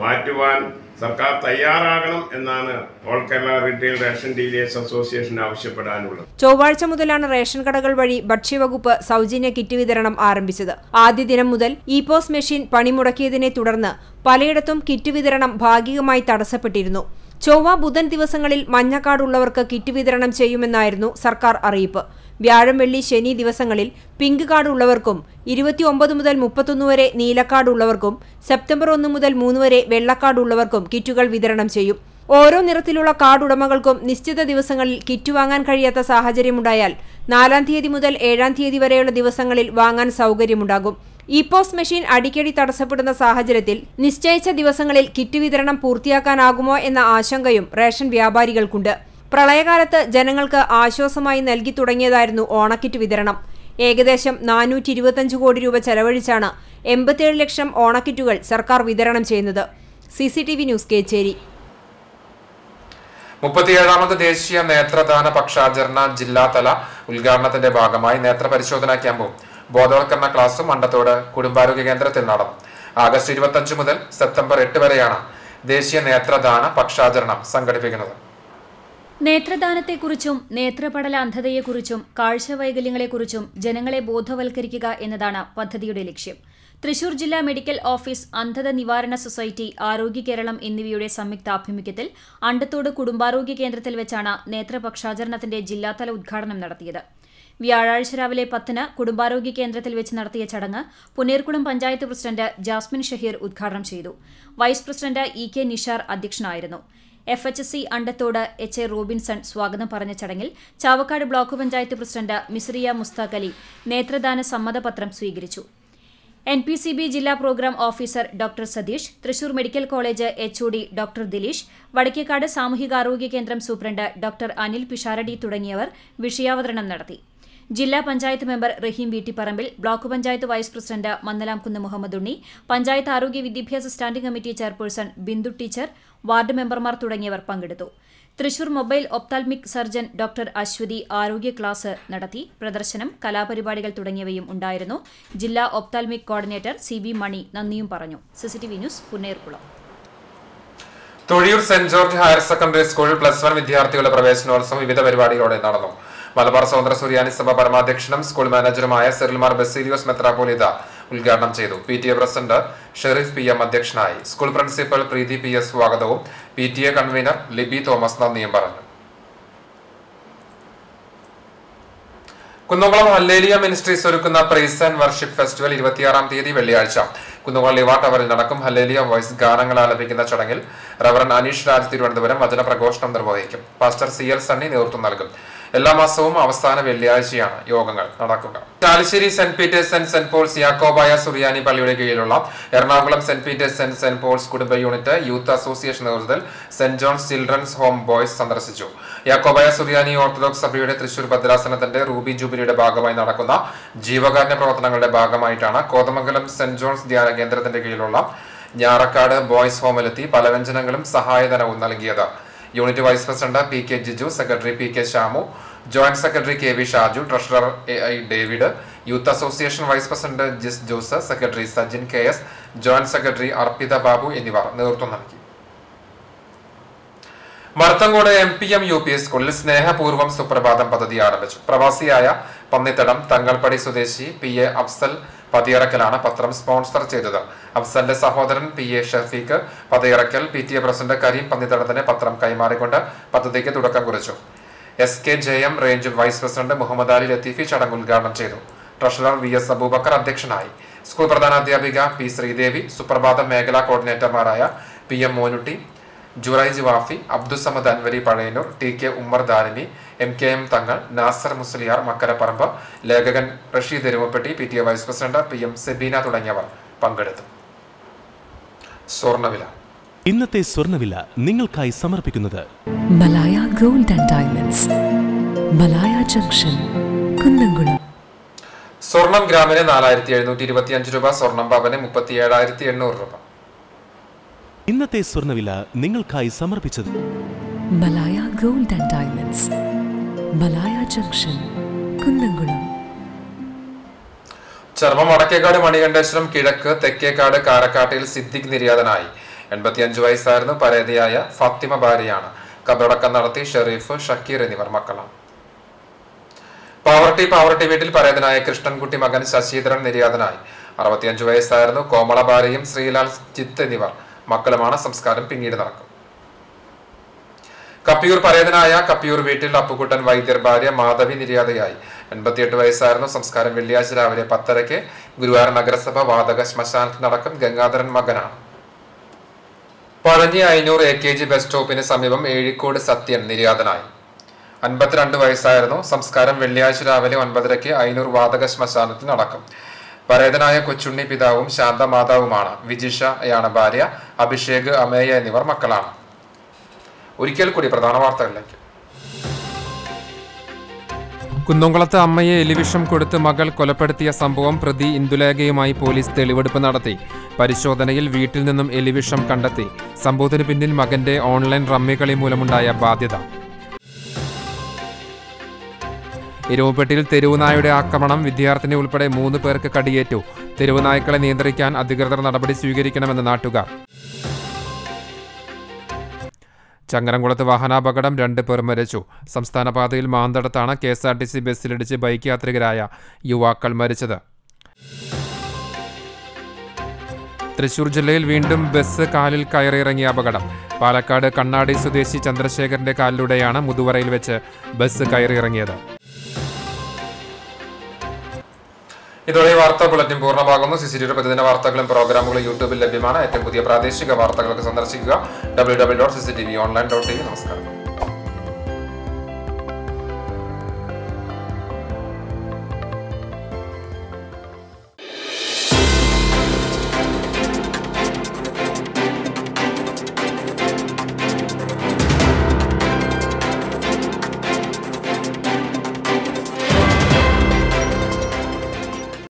മാറ്റുവാൻ സർക്കാർ തയ്യാറാകണം എന്നാണ് all Kerala retail ration dealers association ആവശ്യപ്പെടാനുള്ളത്. ചൊവ്വാഴ്ച മുതലാണ് റേഷൻ കടകൾ വഴി ഭക്ഷ്യവകുപ്പ് സൗജന്യ കിറ്റ് വിതരണം ആരംഭിച്ചത്. ആദ്യ ദിനം മുതൽ ഇ പോസ് മെഷീൻ പണിമുടക്കിയതിനെ തുടർന്ന് പലയിടത്തും കിറ്റ് വിതരണം ഭാഗികമായി തടസ്സപ്പെട്ടിരുന്നു. ചൊവ്വ ബുധൻ ദിവസങ്ങളിൽ മഞ്ഞക്കാടുള്ളവർക്ക് കിറ്റ് വിതരണം ചെയ്യുമെന്നായിരുന്നു സർക്കാർ അറിയിപ്പ്. വ്യാഴം വെള്ളി ശനി ദിവസങ്ങളിൽ പിങ്ക് കാർഡ് ഉള്ളവർക്കും ഇരുപത്തിയൊമ്പത് മുതൽ മുപ്പത്തൊന്ന് വരെ നീല കാർഡ് ഉള്ളവർക്കും സെപ്റ്റംബർ ഒന്ന് മുതൽ മൂന്ന് വരെ വെള്ളക്കാർഡ് ഉള്ളവർക്കും കിറ്റുകൾ വിതരണം ചെയ്യും. ഓരോ നിറത്തിലുള്ള കാർഡ് ഉടമകൾക്കും നിശ്ചിത ദിവസങ്ങളിൽ കിറ്റ് വാങ്ങാൻ കഴിയാത്ത സാഹചര്യമുണ്ടായാൽ നാലാം തീയതി മുതൽ ഏഴാം തീയതി വരെയുള്ള ദിവസങ്ങളിൽ വാങ്ങാൻ സൗകര്യമുണ്ടാകും. ഇ പോസ്റ്റ് മെഷീൻ അടിക്കടി തടസ്സപ്പെടുന്ന സാഹചര്യത്തിൽ നിശ്ചയിച്ച ദിവസങ്ങളിൽ കിറ്റ് വിതരണം പൂർത്തിയാക്കാനാകുമോ എന്ന ആശങ്കയും റേഷൻ വ്യാപാരികൾക്കുണ്ട്. പ്രളയകാലത്ത് ജനങ്ങൾക്ക് ആശ്വാസമായി നൽകി തുടങ്ങിയതായിരുന്നു ഓണക്കിറ്റ് വിതരണം. ഏകദേശം നാനൂറ്റി ഇരുപത്തഞ്ച് കോടി രൂപ ചെലവഴിച്ചാണ് എൺപത്തിയേഴ് ലക്ഷം ഓണക്കിറ്റുകൾ സർക്കാർ വിതരണം ചെയ്യുന്നത്. C C T V news Kecheri. മുപ്പത്തിയേഴാമത് ദേശീയ നേത്രദാന പക്ഷാചരണ ജില്ലാതല ഉദ്ഘാടനത്തിന്റെ ഭാഗമായി നേത്ര പരിശോധനാ ക്യാമ്പും ബോധവൽക്കരണ ക്ലാസും മണ്ടത്തോട് കുടുംബാരോഗ്യ കേന്ദ്രത്തിൽ നടന്നു. ആഗസ്റ്റ് ഇരുപത്തഞ്ച് മുതൽ സെപ്റ്റംബർ എട്ട് വരെയാണ് ദേശീയ നേത്രദാന പക്ഷാചരണം സംഘടിപ്പിക്കുന്നത്. നേത്രദാനത്തെക്കുറിച്ചും നേത്രപടല അന്ധതയെക്കുറിച്ചും കാഴ്ചവൈകല്യങ്ങളെക്കുറിച്ചും ജനങ്ങളെ ബോധവൽക്കരിക്കുക എന്നതാണ് പദ്ധതിയുടെ ലക്ഷ്യം. തൃശൂർ ജില്ലാ മെഡിക്കൽ ഓഫീസ് അന്ധത നിവാരണ സൊസൈറ്റി ആരോഗ്യ കേരളം എന്നിവയുടെ സംയുക്താഭിമുഖ്യത്തിൽ അണ്ടത്തോട് കുടുംബാരോഗ്യ കേന്ദ്രത്തിൽ വെച്ചാണ് നേത്രപക്ഷാചരണത്തിന്റെ ജില്ലാതല ഉദ്ഘാടനം നടത്തിയത്. വ്യാഴാഴ്ച രാവിലെ പത്തിന് കുടുംബാരോഗ്യ കേന്ദ്രത്തിൽ വെച്ച് നടത്തിയ ചടങ്ങ് പുനീർകുളം പഞ്ചായത്ത് പ്രസിഡന്റ് ജാസ്മിൻ ഷഹീർ ഉദ്ഘാടനം ചെയ്തു. Vice president E K Nishar അധ്യക്ഷനായിരുന്നു. F H C Andathode H A Robinson സ്വാഗതം പറഞ്ഞ ചടങ്ങിൽ ചാവക്കാട് ബ്ലോക്ക് പഞ്ചായത്ത് പ്രസിഡന്റ് മിസ്രിയ മുസ്താഖ് അലി നേത്രദാന സമ്മതപത്രം സ്വീകരിച്ചു. എൻ പി സി ബി ജില്ലാ program officer doctor Satheesh Thrissur medical college H O D doctor Dileesh Vadakkekad സാമൂഹികാരോഗ്യ കേന്ദ്രം superintendent doctor Anil Pisharody തുടങ്ങിയവർ വിഷയാവതരണം നടത്തി. ജില്ലാ panchayat member Raheem Veettipparambil block panchayat vice president Mannalamkunnu Muhammad Unni panchayat ആരോഗ്യ വിദ്യാഭ്യാസ standing committee chairperson Bindu teacher ward മെമ്പർമാർ തുടങ്ങിയവർ പങ്കെടുത്തു. Thrissur mobile ophthalmic surgeon doctor Aswathy ആരോഗ്യ ക്ലാസ് നടത്തി. പ്രദർശനം കലാപരിപാടികൾ തുടങ്ങിയവയും ഉണ്ടായിരുന്നു. ജില്ലാ ophthalmic coordinator C B Mani നന്ദിയും പറഞ്ഞു. CCTV news Punnayurkulam. Thozhiyur Saint George higher secondary school plus one വിദ്യാർത്ഥികളുടെ പ്രവേശനോത്സവം വിവിധ പരിപാടികളോടെ നടന്നു. മലബാർ സ്വതന്ത്ര സുറിയാനി സഭ പരമാധ്യക്ഷനും സ്കൂൾ മാനേജറുമായ സെറിൽമാർ ബസീലിയോസ് മെത്രാപോലിത ഉദ്ഘാടനം ചെയ്തു. P T A president Shereef P M അധ്യക്ഷനായി. School principal Preethi P S സ്വാഗതവും P T A convener Libi Thomas നന്ദിയും പറഞ്ഞു. കുന്നംകുളം ഹല്ലേലിയ മിനിസ്ട്രീസ് ഒരുക്കുന്ന പ്രൈസ് ആൻഡ് വർഷിപ്പ് ഫെസ്റ്റിവൽ ഇരുപത്തിയാറാം തീയതി വെള്ളിയാഴ്ച. കുന്നംകുളം ലിവാ ടവറിൽ നടക്കും ഹല്ലേലിയ വോയിസ് ഗാനങ്ങൾ ആലപിക്കുന്ന ചടങ്ങിൽ റവറൻ അനീഷ് രാജ് തിരുവനന്തപുരം വചന പ്രഘോഷണം നിർവഹിക്കും. പാസ്റ്റർ സി എൽ സണ്ണി നേതൃത്വം നൽകും. എല്ലാ മാസവും അവസാന വെള്ളിയാഴ്ചയാണ് യോഗങ്ങൾ നടക്കുക. Chalissery saint Peter's and saint Paul's Yakobaya Suriyani പള്ളിയുടെ കീഴിലുള്ള Ernakulam saint Peter's and saint Paul's കുടുംബ യൂണിറ്റ് യൂത്ത് അസോസിയേഷൻ നേതൃത്വത്തിൽ saint John's children's home boys സന്ദർശിച്ചു. യാക്കോബായ സുറിയാനി ഓർത്തഡോക്സ് സഭയുടെ തൃശൂർ ഭദ്രാസനത്തിന്റെ റൂബി ജൂബിലിയുടെ ഭാഗമായി നടക്കുന്ന ജീവകാരുണ്യ പ്രവർത്തനങ്ങളുടെ ഭാഗമായിട്ടാണ് കോതമംഗലം സെന്റ് ജോൺസ് ധ്യാന കേന്ദ്രത്തിന്റെ കീഴിലുള്ള ഞാറക്കാട് ബോയ്സ് ഹോമിലെത്തി പലവ്യഞ്ജനങ്ങളും സഹായധനവും നൽകിയത്. Unit vice president P K Jiju secretary P K Shyamu joint secretary K V Shaju treasurer A I David youth association vice president Jis Jose secretary Sajin K S joint secretary Arpitha Babu എന്നിവർ നേതൃത്വം നൽകി. Marthankode M P M U P സ്കൂളിൽ സ്നേഹപൂർവം സുപ്രഭാതം പദ്ധതി ആരംഭിച്ചു. പ്രവാസിയായ പന്നിത്തടം തങ്ങൾപ്പടി സ്വദേശി P A Afsal പതിയിറക്കലാണ് പത്രം sponsor ചെയ്തത്. അഫ്സലിന്റെ സഹോദരൻ P A Shafeeq Pathiyirakkal P T A president Kareem പന്നിത്തടത്തിന് പത്രം കൈമാറിക്കൊണ്ട് പദ്ധതിക്ക് തുടക്കം കുറിച്ചു. S K J M range vice president Muhammad Ali Lathifi ചടങ്ങ് ഉദ്ഘാടനം ചെയ്തു. ട്രഷറർ വി എസ് അബൂബക്കർ അധ്യക്ഷനായി. സ്കൂൾ പ്രധാനാധ്യാപിക പി ശ്രീദേവി സുപ്രഭാതം മേഖലാ കോർഡിനേറ്റർമാരായ P M Monutty Juraij Wafi Abdussamad Anwari Pazhayannur T K Ummer Darimi M K M Thangal Nasar Musliyar Makkaraparamba ലേഖകൻ Rasheed Erumapetty P T A vice president P M Sebeena തുടങ്ങിയവർ പങ്കെടുത്തു. സ്വർണവില. ഇന്നത്തെ സ്വർണവില നിങ്ങൾക്കായി സമർപ്പിക്കുന്നത് Malaya gold and diamonds. Malaya junction Kunnamkulam. സ്വർണം ഗ്രാമിന് നാലായിരത്തി എഴുന്നൂറ്റി ഇരുപത്തി അഞ്ച് രൂപ സ്വർണം പവന് മുപ്പത്തി ഏഴായിരത്തി എണ്ണൂറ് രൂപ. ഇന്നത്തെ സ്വർണവില നിങ്ങൾക്കായി സമർപ്പിച്ചത് Malaya gold and diamonds. Malaya junction Kunnamkulam. ചർമ്മം വടക്കേക്കാട് മണികണ്ഠേശ്വരം കിഴക്ക് തെക്കേക്കാട് കാരക്കാട്ടിൽ സിദ്ദിഖ് നിര്യാതനായി. എൺപത്തിയഞ്ച് വയസ്സായിരുന്നു പരേതിയായ ഫാത്തിമ ഭാര്യയാണ്. കബറടക്കം നടത്തി ഷെറീഫ് ഷക്കീർ എന്നിവർ മക്കളാണ് പാവർട്ടി പാവർട്ടി വീട്ടിൽ പരേതനായ കൃഷ്ണൻകുട്ടി മകൻ ശശീധരൻ നിര്യാതനായി. അറുപത്തിയഞ്ച് വയസ്സായിരുന്നു കോമള ഭാര്യയും ശ്രീലാൽ ചിത്ത് എന്നിവർ. മക്കളുമാണ് സംസ്കാരം പിന്നീട് നടക്കും കപ്പിയൂർ പരേതനായ കപ്പിയൂർ വീട്ടിൽ അപ്പുക്കുട്ടൻ വൈദ്യർ ഭാര്യ മാധവി നിര്യാതയായി. എൺപത്തിയെട്ട് വയസ്സായിരുന്നു സംസ്കാരം വെള്ളിയാഴ്ച രാവിലെ പത്തരയ്ക്ക് ഗുരുവായൂർ നഗരസഭ വാതക ശ്മശാനത്തിൽ നടക്കും ഗംഗാധരൻ മകനാണ്. Pazhanji Ayyanur A K G bus സ്റ്റോപ്പിന് സമീപം ഏഴിക്കോട് സത്യൻ നിര്യാതനായി. അൻപത്തിരണ്ട് വയസ്സായിരുന്നു സംസ്കാരം വെള്ളിയാഴ്ച രാവിലെ ഒൻപതരയ്ക്ക് അയനൂർ വാതക ശ്മശാനത്തിൽ നടക്കും. പരേതനായ കൊച്ചുണ്ണി പിതാവും ശാന്ത മാതാവുമാണ് വിജിഷയാണ് ഭാര്യ അഭിഷേക് അമേയ എന്നിവർ മക്കളാണ്. ഒരിക്കൽ കൂടി പ്രധാന വാർത്തകളിലേക്ക്. കുന്നംകുളത്ത് അമ്മയെ എലിവിഷം കൊടുത്ത് മകൾ കൊലപ്പെടുത്തിയ സംഭവം പ്രതി ഇന്ദുലേഖയുമായി പോലീസ് തെളിവെടുപ്പ് നടത്തി. പരിശോധനയിൽ വീട്ടിൽ നിന്നും എലിവിഷം കണ്ടെത്തി. സംഭവത്തിന് പിന്നിൽ മകന്റെ ഓൺലൈൻ റമ്മികളി മൂലമുണ്ടായ ബാധ്യത. എരുവപ്പെട്ടിയിൽ തെരുവുനായുടെ ആക്രമണം വിദ്യാർത്ഥിനി ഉൾപ്പെടെ മൂന്ന് പേർക്ക് കടിയേറ്റു. തെരുവുനായ്ക്കളെ നിയന്ത്രിക്കാൻ അധികൃതർ നടപടി സ്വീകരിക്കണമെന്ന് നാട്ടുകാർ. ചങ്ങരംകുളത്ത് വാഹനാപകടം രണ്ട് പേർ മരിച്ചു. സംസ്ഥാന പാതയിൽ മാന്തടത്താണ് K S R T C ബസ്സിലിടിച്ച് bike യാത്രികരായ യുവാക്കൾ മരിച്ചത്. തൃശൂർ ജില്ലയിൽ വീണ്ടും ബസ് കാലിൽ കയറിയിറങ്ങിയ അപകടം. പാലക്കാട് കണ്ണാടി സ്വദേശി ചന്ദ്രശേഖരന്റെ കാലിലൂടെയാണ് മുതുവറയിൽ വെച്ച് ബസ് കയറിയിറങ്ങിയത്. ഇതോടെ വാർത്താ ബുള്ളറ്റിൻ പൂർണമാകുന്നു. സി സി ടിയുടെ പ്രതിദിന വാർത്തകളും പ്രോഗ്രാമുകളും യൂട്യൂബിൽ ലഭ്യമാണ്. ഏറ്റവും പുതിയ പ്രാദേശിക വാർത്തകൾക്ക് സന്ദർശിക്കുക. W W dot C C T V online dot നമസ്കാരം.